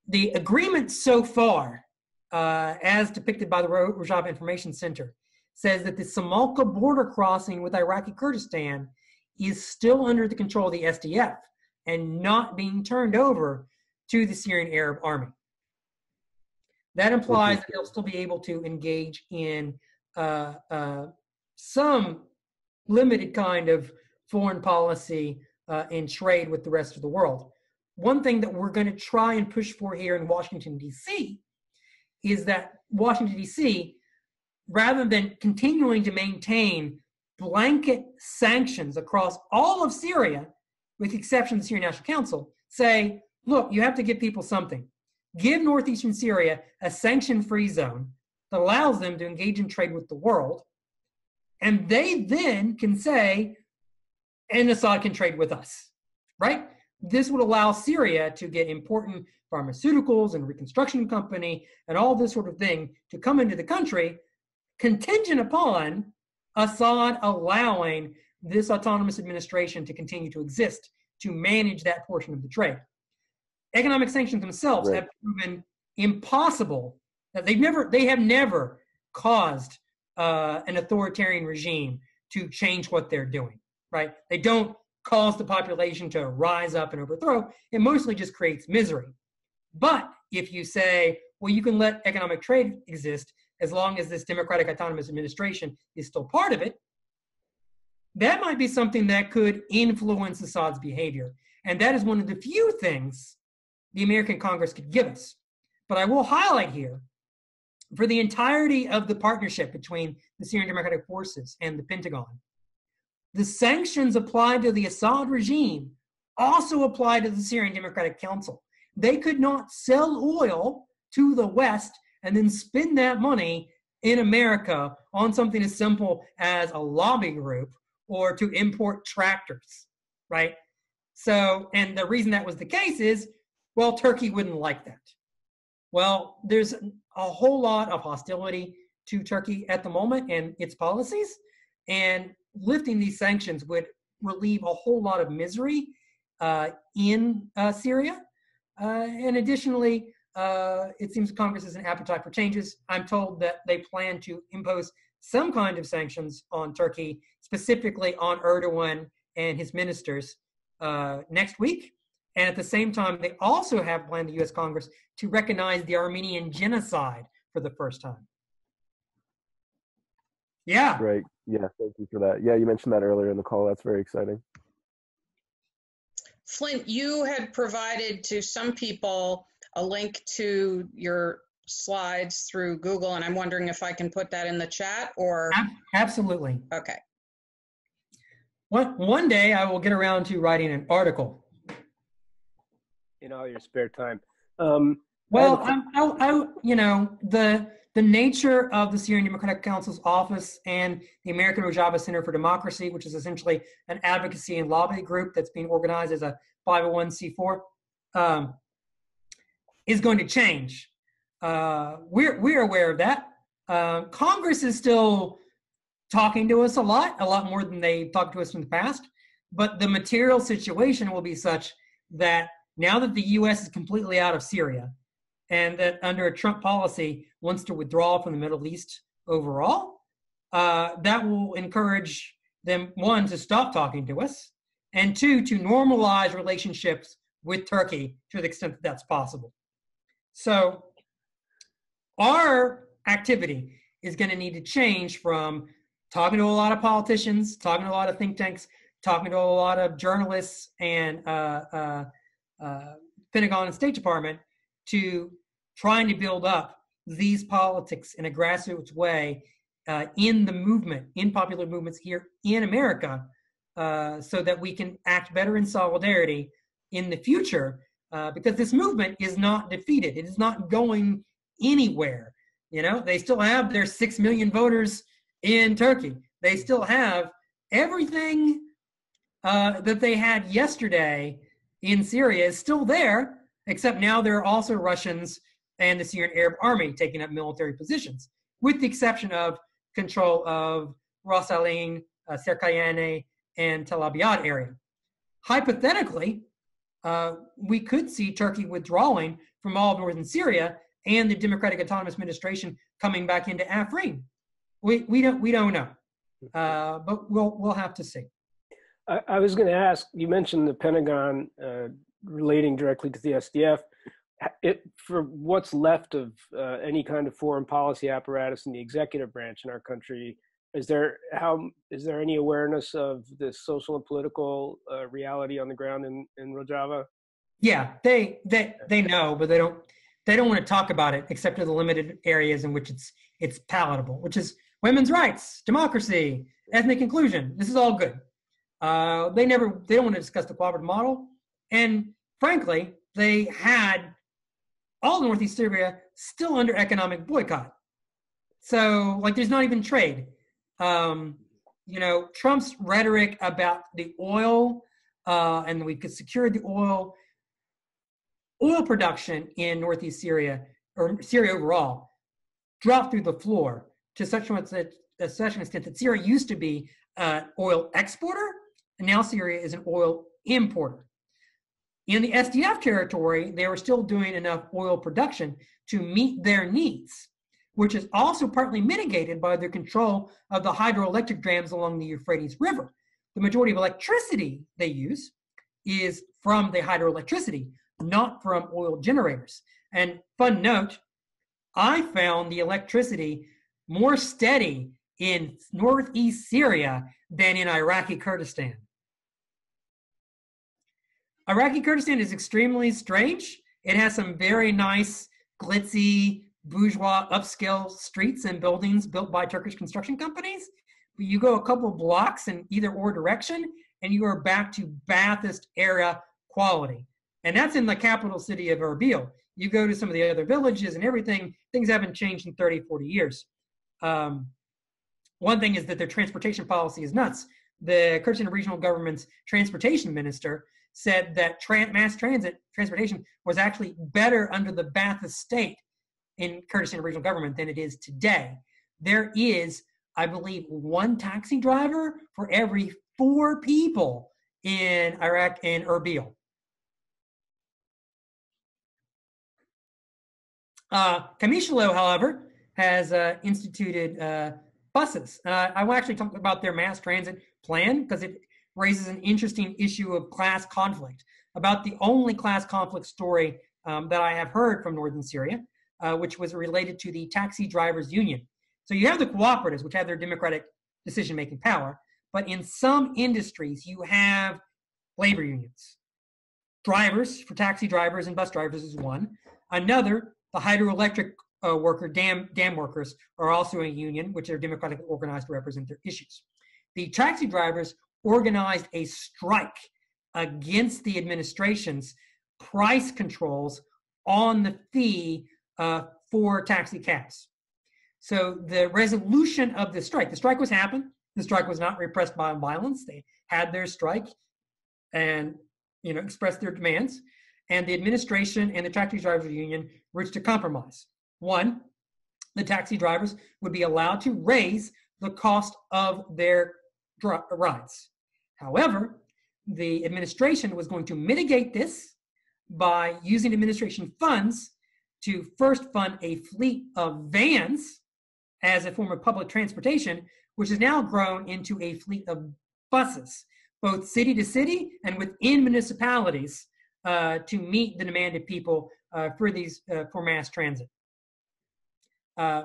The agreement so far, uh, as depicted by the Rojava Information Center, says that the Semalka border crossing with Iraqi Kurdistan is still under the control of the SDF and not being turned over to the Syrian Arab Army. That implies that they'll still be able to engage in uh, uh, some limited kind of foreign policy uh, and trade with the rest of the world. One thing that we're going to try and push for here in Washington, D.C., is that Washington, D.C., rather than continuing to maintain blanket sanctions across all of Syria, with the exception of the Syrian National Council, say, look, you have to give people something. Give northeastern Syria a sanction free zone that allows them to engage in trade with the world. And they then can say, and Assad can trade with us, right? This would allow Syria to get important pharmaceuticals and reconstruction company and all this sort of thing to come into the country contingent upon Assad allowing this autonomous administration to continue to exist to manage that portion of the trade. Economic sanctions themselves right. have proven impossible. That they've never, they have never caused uh, an authoritarian regime to change what they're doing. Right? They don't cause the population to rise up and overthrow. It mostly just creates misery. But if you say, well, you can let economic trade exist as long as this democratic autonomous administration is still part of it, that might be something that could influence Assad's behavior. And that is one of the few things the American Congress could give us. But I will highlight here for the entirety of the partnership between the Syrian Democratic Forces and the Pentagon, the sanctions applied to the Assad regime also apply to the Syrian Democratic Council. They could not sell oil to the West and then spend that money in America on something as simple as a lobby group or to import tractors, right? So, and the reason that was the case is, well, Turkey wouldn't like that. Well, there's a whole lot of hostility to Turkey at the moment and its policies, and lifting these sanctions would relieve a whole lot of misery uh, in uh, Syria. Uh, and additionally, uh, it seems Congress has an appetite for changes. I'm told that they plan to impose some kind of sanctions on Turkey, specifically on Erdogan and his ministers uh, next week. And at the same time, they also have planned the US Congress to recognize the Armenian genocide for the first time. Yeah. Right. Yeah. Thank you for that. Yeah. You mentioned that earlier in the call. That's very exciting. Flint, you had provided to some people a link to your slides through Google, and I'm wondering if I can put that in the chat or. Absolutely. Okay. One, one day I will get around to writing an article. In all your spare time. Um, well, I, I, I, you know, the the nature of the Syrian Democratic Council's office and the American Rojava Center for Democracy, which is essentially an advocacy and lobby group that's being organized as a 501c4, um, is going to change. Uh, we're we're aware of that. Uh, Congress is still talking to us a lot, a lot more than they talked to us in the past. But the material situation will be such that now that the U.S. is completely out of Syria, and that under a Trump policy wants to withdraw from the Middle East overall, uh, that will encourage them, one, to stop talking to us, and two, to normalize relationships with Turkey to the extent that that's possible. So, our activity is going to need to change from talking to a lot of politicians, talking to a lot of think tanks, talking to a lot of journalists and uh, uh, uh, Pentagon and State Department to trying to build up these politics in a grassroots way uh, in the movement, in popular movements here in America, uh, so that we can act better in solidarity in the future. Uh, because this movement is not defeated; it is not going anywhere. You know, they still have their six million voters in Turkey. They still have everything uh, that they had yesterday in Syria is still there, except now there are also Russians and the Syrian Arab Army taking up military positions, with the exception of control of Ras Al Ain, uh, Serêkaniyê, and Tel Abyad area. Hypothetically, uh, we could see Turkey withdrawing from all of northern Syria and the Democratic Autonomous Administration coming back into Afrin. We, we don't we don't know, uh, but we'll we'll have to see. I, I was going to ask. You mentioned the Pentagon uh, relating directly to the SDF. It, for what's left of uh, any kind of foreign policy apparatus in the executive branch in our country, is there how is there any awareness of this social and political uh, reality on the ground in in Rojava? Yeah, they they they know, but they don't they don't want to talk about it except for the limited areas in which it's it's palatable, which is women's rights, democracy, ethnic inclusion. This is all good. Uh, they never they don't want to discuss the cooperative model, and frankly, they had all Northeast Syria still under economic boycott. So like, there's not even trade. Um, you know, Trump's rhetoric about the oil uh, and we could secure the oil oil production in Northeast Syria or Syria overall dropped through the floor to such, a, such an extent that Syria used to be an oil exporter, and now Syria is an oil importer. In the SDF territory, they were still doing enough oil production to meet their needs, which is also partly mitigated by their control of the hydroelectric dams along the Euphrates River. The majority of electricity they use is from the hydroelectricity, not from oil generators. And fun note, I found the electricity more steady in northeast Syria than in Iraqi Kurdistan. Iraqi Kurdistan is extremely strange. It has some very nice, glitzy, bourgeois, upscale streets and buildings built by Turkish construction companies. But you go a couple blocks in either or direction, and you are back to Ba'athist era quality. And that's in the capital city of Erbil. You go to some of the other villages and everything, things haven't changed in 30, 40 years. Um, one thing is that their transportation policy is nuts. The Kurdistan Regional Government's transportation minister said that mass transit transportation was actually better under the Ba'athist state in Kurdistan Regional Government than it is today. There is, I believe, one taxi driver for every four people in Iraq and Erbil. Uh, Qamishlo, however, has uh, instituted uh, buses. Uh, I will actually talk about their mass transit plan because it raises an interesting issue of class conflict. About the only class conflict story um, that I have heard from northern Syria, uh, which was related to the taxi drivers union. So you have the cooperatives, which have their democratic decision-making power, but in some industries you have labor unions. Drivers for taxi drivers and bus drivers is one. Another the hydroelectric uh, worker, dam, dam workers, are also a union, which are democratically organized to represent their issues. The taxi drivers organized a strike against the administration's price controls on the fee uh, for taxi cabs. So the resolution of the strike, the strike was happened. The strike was not repressed by violence. They had their strike and you know expressed their demands and the administration and the taxi drivers union reached a compromise. One, the taxi drivers would be allowed to raise the cost of their rides. However, the administration was going to mitigate this by using administration funds to first fund a fleet of vans as a form of public transportation, which has now grown into a fleet of buses, both city to city and within municipalities, uh, to meet the demand of people uh, for these uh, for mass transit. Uh,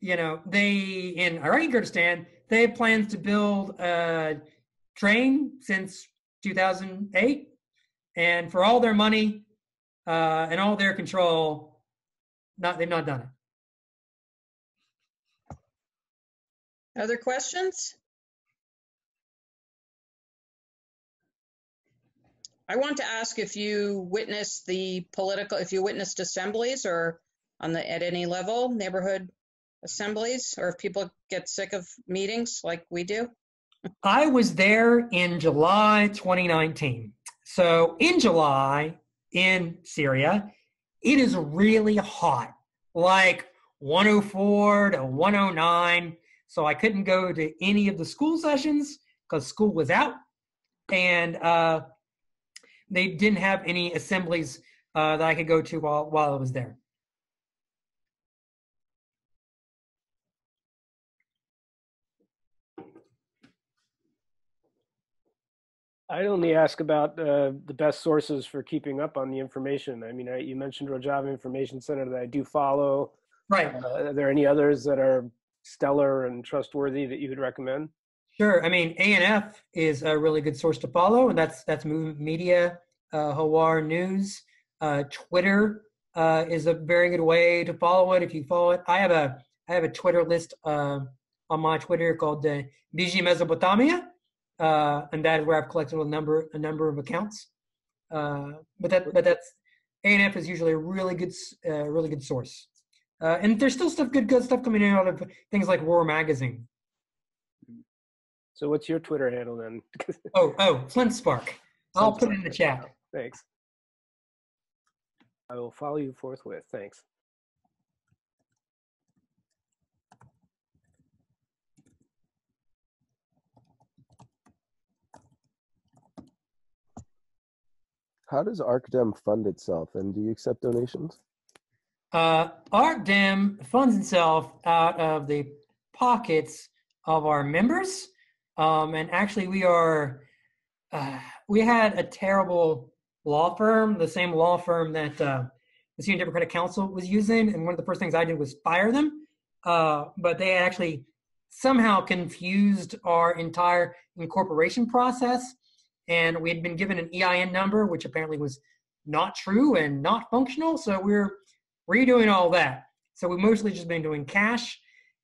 you know, they in Iraqi Kurdistan, they have plans to build a train since 2008, and for all their money uh, and all their control, not they've not done it. Other questions? I want to ask if you witnessed the political, if you witnessed assemblies or on the at any level, neighborhood assemblies, or if people get sick of meetings like we do. I was there in July 2019. So in July in Syria, it is really hot, like 104 to 109. So I couldn't go to any of the school sessions because school was out. And uh, they didn't have any assemblies uh, that I could go to while, while I was there. I'd only ask about uh, the best sources for keeping up on the information. I mean, I, you mentioned Rojava Information Center that I do follow. Right. Uh, are there any others that are stellar and trustworthy that you would recommend? Sure. I mean, ANF is a really good source to follow, and that's that's Movement Media, uh, Hawar News, uh, Twitter uh, is a very good way to follow it. If you follow it, I have a I have a Twitter list uh, on my Twitter called the uh, BG Mesopotamia, uh, and that is where I've collected a number a number of accounts. Uh, but that but that's ANF is usually a really good uh, really good source. Uh, and there's still stuff good good stuff coming in out of things like War Magazine. So what's your Twitter handle then? oh oh Flint Spark. I'll put it in the chat. Thanks. I will follow you forthwith. Thanks. How does ArcDem fund itself, and do you accept donations? Uh, ArcDem funds itself out of the pockets of our members, um, and actually, we are uh, we had a terrible law firm, the same law firm that uh, the Syrian Democratic Council was using, and one of the first things I did was fire them. Uh, but they actually somehow confused our entire incorporation process and we had been given an EIN number, which apparently was not true and not functional. So we're redoing all that. So we've mostly just been doing cash,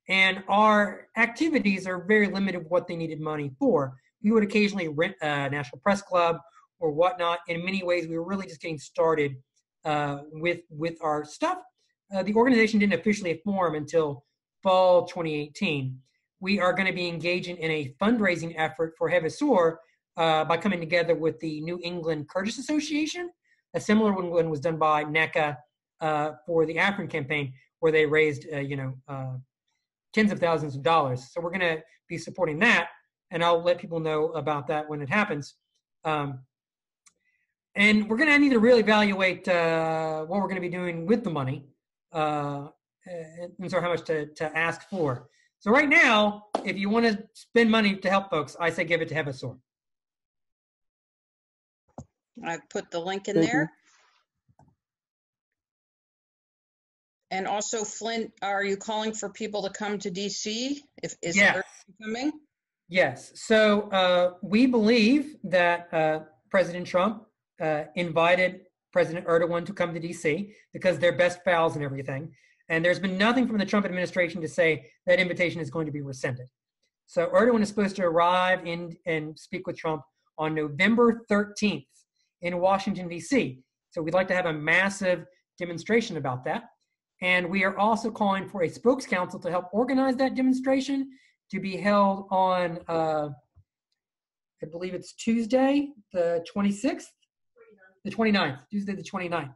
and our activities are very limited what they needed money for. We would occasionally rent a National Press Club or whatnot. In many ways, we were really just getting started uh, with with our stuff. Uh, the organization didn't officially form until fall 2018. We are going to be engaging in a fundraising effort for Heyva Sor, uh, by coming together with the New England Kurdish Association. A similar one was done by NECA uh, for the Afrin campaign, where they raised, uh, you know, uh, tens of thousands of dollars. So we're going to be supporting that, and I'll let people know about that when it happens. Um, and we're going to need to really evaluate uh, what we're going to be doing with the money, uh, and so how much to, to ask for. So right now, if you want to spend money to help folks, I say give it to Heyva Sor. I put the link in Thank there. And also, Flint, are you calling for people to come to DC? If is yes. coming? Yes. So uh, we believe that uh, President Trump uh, invited President Erdogan to come to DC because they're best pals and everything. And there's been nothing from the Trump administration to say that invitation is going to be rescinded. So Erdogan is supposed to arrive in and speak with Trump on November 13th in Washington, D.C. So we'd like to have a massive demonstration about that. And we are also calling for a spokes council to help organize that demonstration to be held on, uh, I believe it's Tuesday, the 26th, the 29th, Tuesday the 29th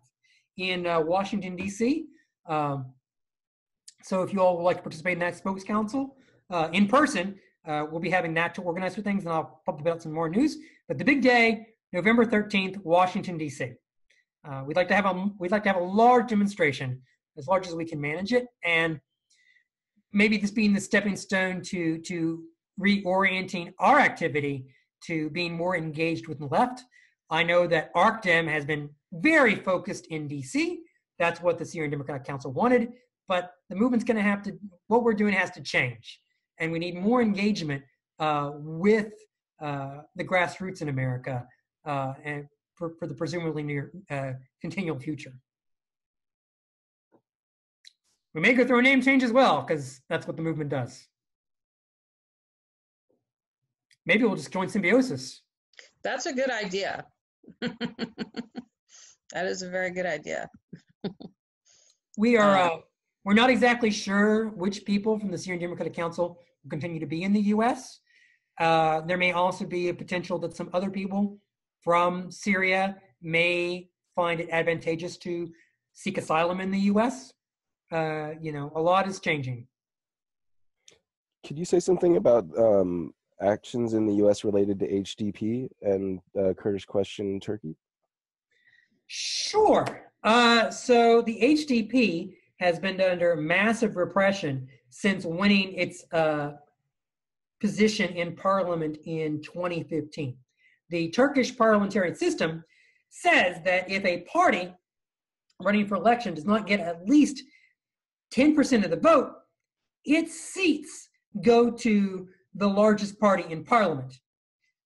in uh, Washington, D.C. Um, so if you all would like to participate in that spokes council uh, in person, uh, we'll be having that to organize for things, and I'll probably put out some more news. But the big day November 13th, Washington, D.C. Uh, we'd like to have a we'd like to have a large demonstration, as large as we can manage it, and maybe this being the stepping stone to to reorienting our activity to being more engaged with the left. I know that ArcDem has been very focused in DC. That's what the Syrian Democratic Council wanted, but the movement's going to have to. What we're doing has to change, and we need more engagement uh, with uh, the grassroots in America uh, and for, for the presumably near uh, continual future. We may go through a name change as well, because that's what the movement does. Maybe we'll just join Symbiosis. That's a good idea. that is a very good idea. we are uh, uh, we're not exactly sure which people from the Syrian Democratic Council will continue to be in the U.S. Uh, there may also be a potential that some other people from Syria may find it advantageous to seek asylum in the U.S. Uh, you know, a lot is changing. Could you say something about um, actions in the U.S. related to HDP and uh, Kurdish question in Turkey? Sure. Uh, so the HDP has been under massive repression since winning its uh, position in parliament in 2015. The Turkish parliamentary system says that if a party running for election does not get at least 10% of the vote, its seats go to the largest party in parliament.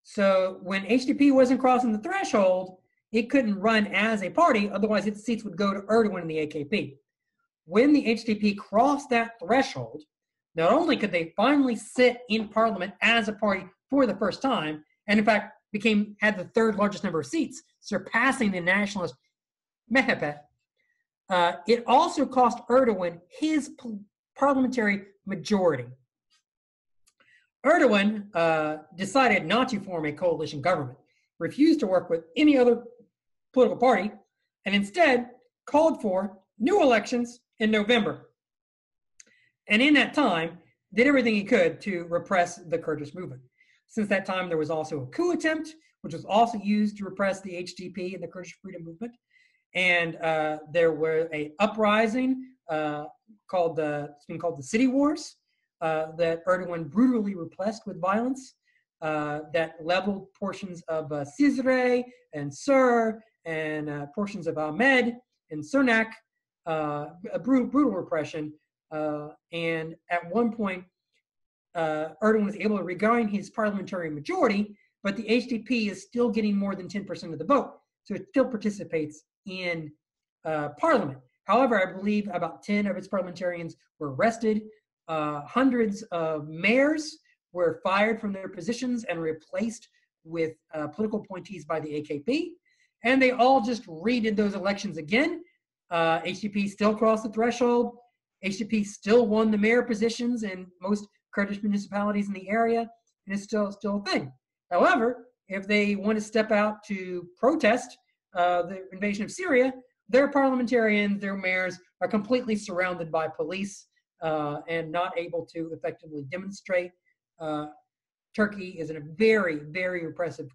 So when HDP wasn't crossing the threshold, it couldn't run as a party, otherwise its seats would go to Erdogan and the AKP. When the HDP crossed that threshold, not only could they finally sit in parliament as a party for the first time, and in fact became had the third largest number of seats, surpassing the nationalist MHP, uh, it also cost Erdogan his parliamentary majority. Erdogan uh, decided not to form a coalition government, refused to work with any other political party, and instead called for new elections in November. And in that time, did everything he could to repress the Kurdish movement. Since that time, there was also a coup attempt, which was also used to repress the HDP and the Kurdish freedom movement. And uh, there were a uprising uh, called the it's been called the City Wars, uh, that Erdogan brutally repressed with violence uh, that leveled portions of uh, Cizre and Sur and uh, portions of Amed and Sirnak, uh, a brutal, brutal repression. And at one point, Erdogan was able to regain his parliamentary majority, but the HDP is still getting more than 10% of the vote. So it still participates in parliament. However, I believe about 10 of its parliamentarians were arrested. Uh, hundreds of mayors were fired from their positions and replaced with uh, political appointees by the AKP. And they all just redid those elections again. Uh, HDP still crossed the threshold. HDP still won the mayor positions in most Kurdish municipalities in the area, and it's still still a thing. However, if they want to step out to protest uh, the invasion of Syria, their parliamentarians, their mayors are completely surrounded by police uh, and not able to effectively demonstrate. Uh, Turkey is in a very, very repressive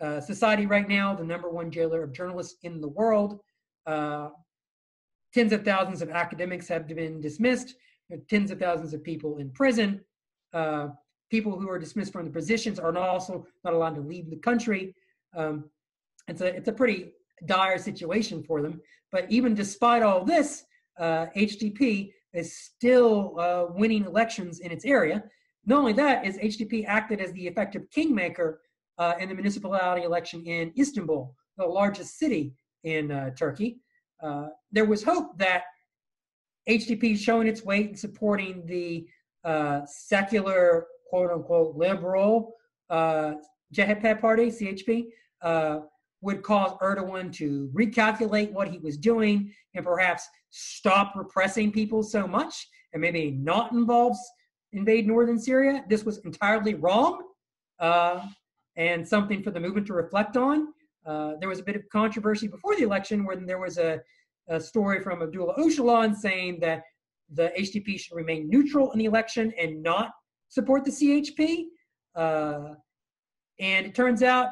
uh, society right now, the number one jailer of journalists in the world. Uh, tens of thousands of academics have been dismissed, tens of thousands of people in prison. Uh, people who are dismissed from the positions are not also not allowed to leave the country. Um, it's a it's a pretty dire situation for them. But even despite all this, HDP uh, is still uh, winning elections in its area. Not only that, is HDP acted as the effective kingmaker uh, in the municipality election in Istanbul, the largest city in uh, Turkey. Uh, there was hope that HDP showing its weight in supporting the uh, secular, quote unquote, liberal uh, CHP party, CHP, uh, would cause Erdogan to recalculate what he was doing and perhaps stop repressing people so much and maybe not involve invade northern Syria. This was entirely wrong uh, and something for the movement to reflect on. Uh, there was a bit of controversy before the election when there was a, a story from Abdullah Öcalan saying that the HDP should remain neutral in the election and not support the CHP. Uh, and it turns out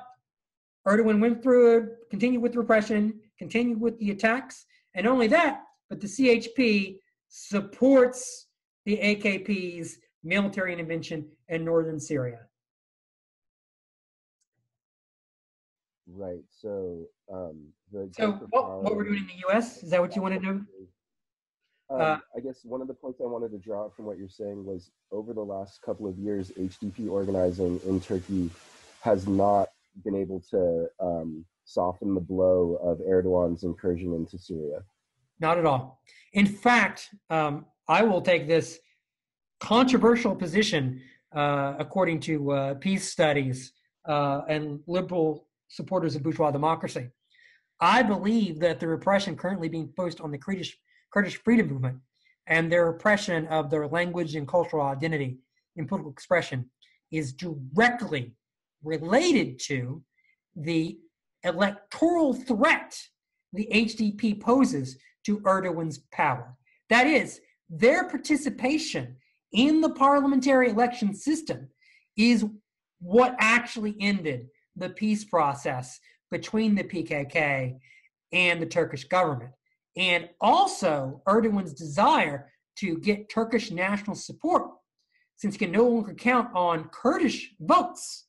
Erdogan went through, it, continued with repression, continued with the attacks. And only that, but the CHP supports the AKP's military intervention in northern Syria. Right. So, um, the so what, what we're doing in the U.S. is that what you want to do? Um, uh, I guess one of the points I wanted to draw from what you're saying was over the last couple of years, HDP organizing in Turkey has not been able to um, soften the blow of Erdogan's incursion into Syria. Not at all. In fact, um, I will take this controversial position, uh, according to uh, peace studies uh, and liberal supporters of bourgeois democracy. I believe that the repression currently being posed on the Kurdish, Kurdish freedom movement and their repression of their language and cultural identity in political expression is directly related to the electoral threat the HDP poses to Erdogan's power. That is, their participation in the parliamentary election system is what actually ended the peace process between the PKK and the Turkish government. And also Erdogan's desire to get Turkish national support, since he can no longer count on Kurdish votes,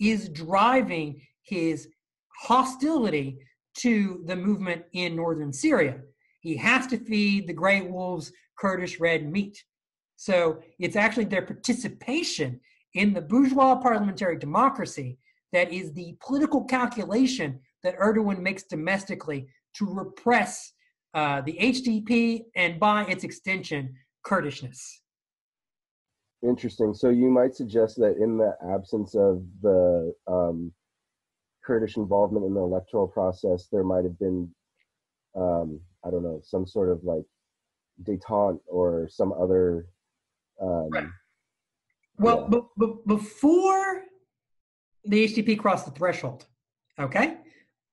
is driving his hostility to the movement in northern Syria. He has to feed the gray wolves Kurdish red meat. So it's actually their participation in the bourgeois parliamentary democracy that is the political calculation that Erdogan makes domestically to repress uh, the HDP and, by its extension, Kurdishness. Interesting. So you might suggest that in the absence of the um, Kurdish involvement in the electoral process, there might have been, um, I don't know, some sort of like detente or some other. Um, right. Well, yeah. b- b- before the HDP crossed the threshold. Okay?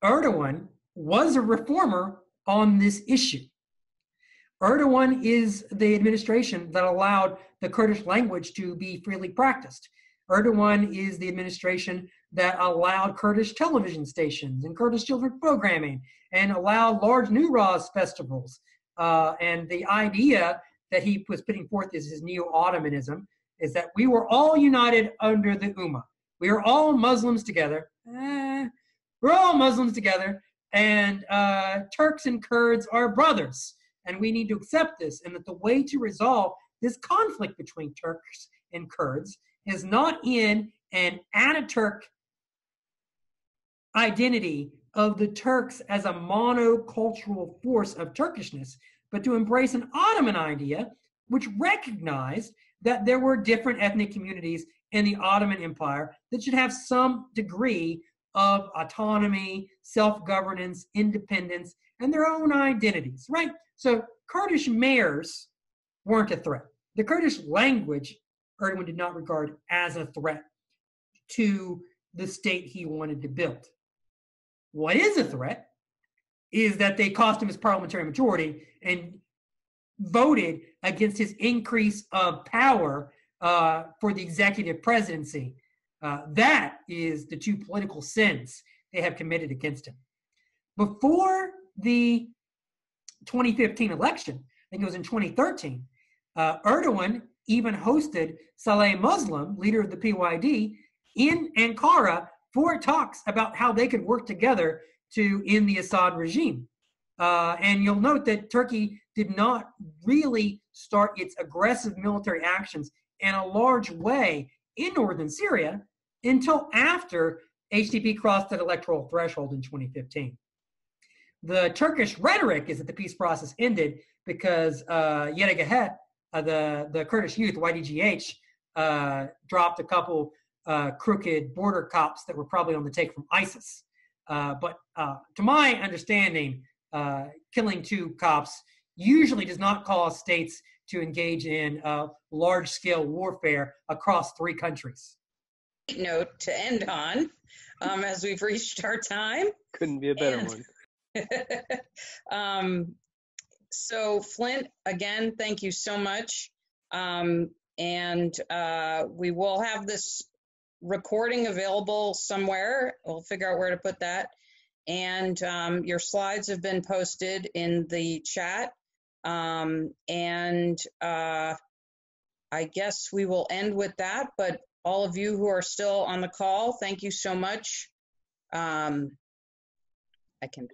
Erdogan was a reformer on this issue. Erdogan is the administration that allowed the Kurdish language to be freely practiced. Erdogan is the administration that allowed Kurdish television stations and Kurdish children's programming and allowed large Newroz festivals. Uh, and the idea that he was putting forth is his neo Ottomanism is that we were all united under the Ummah. We are all Muslims together. Eh, we're all Muslims together, and uh, Turks and Kurds are brothers, and we need to accept this. And that the way to resolve this conflict between Turks and Kurds is not in an Ataturk identity of the Turks as a monocultural force of Turkishness, but to embrace an Ottoman idea which recognized that there were different ethnic communities in the Ottoman Empire that should have some degree of autonomy, self governance, independence, and their own identities, right? So Kurdish mayors weren't a threat. The Kurdish language, Erdogan did not regard as a threat to the state he wanted to build. What is a threat is that they cost him his parliamentary majority and voted against his increase of power uh, for the executive presidency. Uh, that is the two political sins they have committed against him. Before the 2015 election, I think it was in 2013, uh, Erdogan even hosted Saleh Muslim, leader of the PYD, in Ankara for talks about how they could work together to end the Assad regime. Uh, and you'll note that Turkey did not really start its aggressive military actions in a large way in northern Syria until after HDP crossed that electoral threshold in 2015. The Turkish rhetoric is that the peace process ended because uh, uh, the, the Kurdish youth, YDGH, uh, dropped a couple uh, crooked border cops that were probably on the take from ISIS. Uh, but uh, to my understanding, uh, killing two cops usually does not cause states to engage in uh, large scale warfare across three countries. Note to end on um, as we've reached our time. Couldn't be a better and, one. um, so, Flint, again, thank you so much. Um, and uh, we will have this recording available somewhere. We'll figure out where to put that. and um, your slides have been posted in the chat. Um, and uh, I guess we will end with that. But all of you who are still on the call, thank you so much. Um, I can.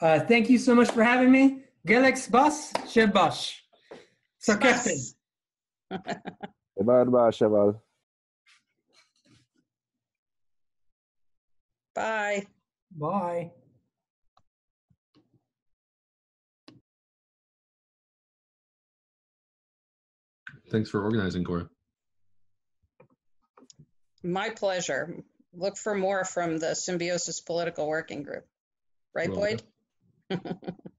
Uh, thank you so much for having me. Gelex Bas, Shebash. So, Captain. Bye. Bye. Thanks for organizing, Cora. My pleasure. Look for more from the Symbiosis Political Working Group. Right, Well, Boyd?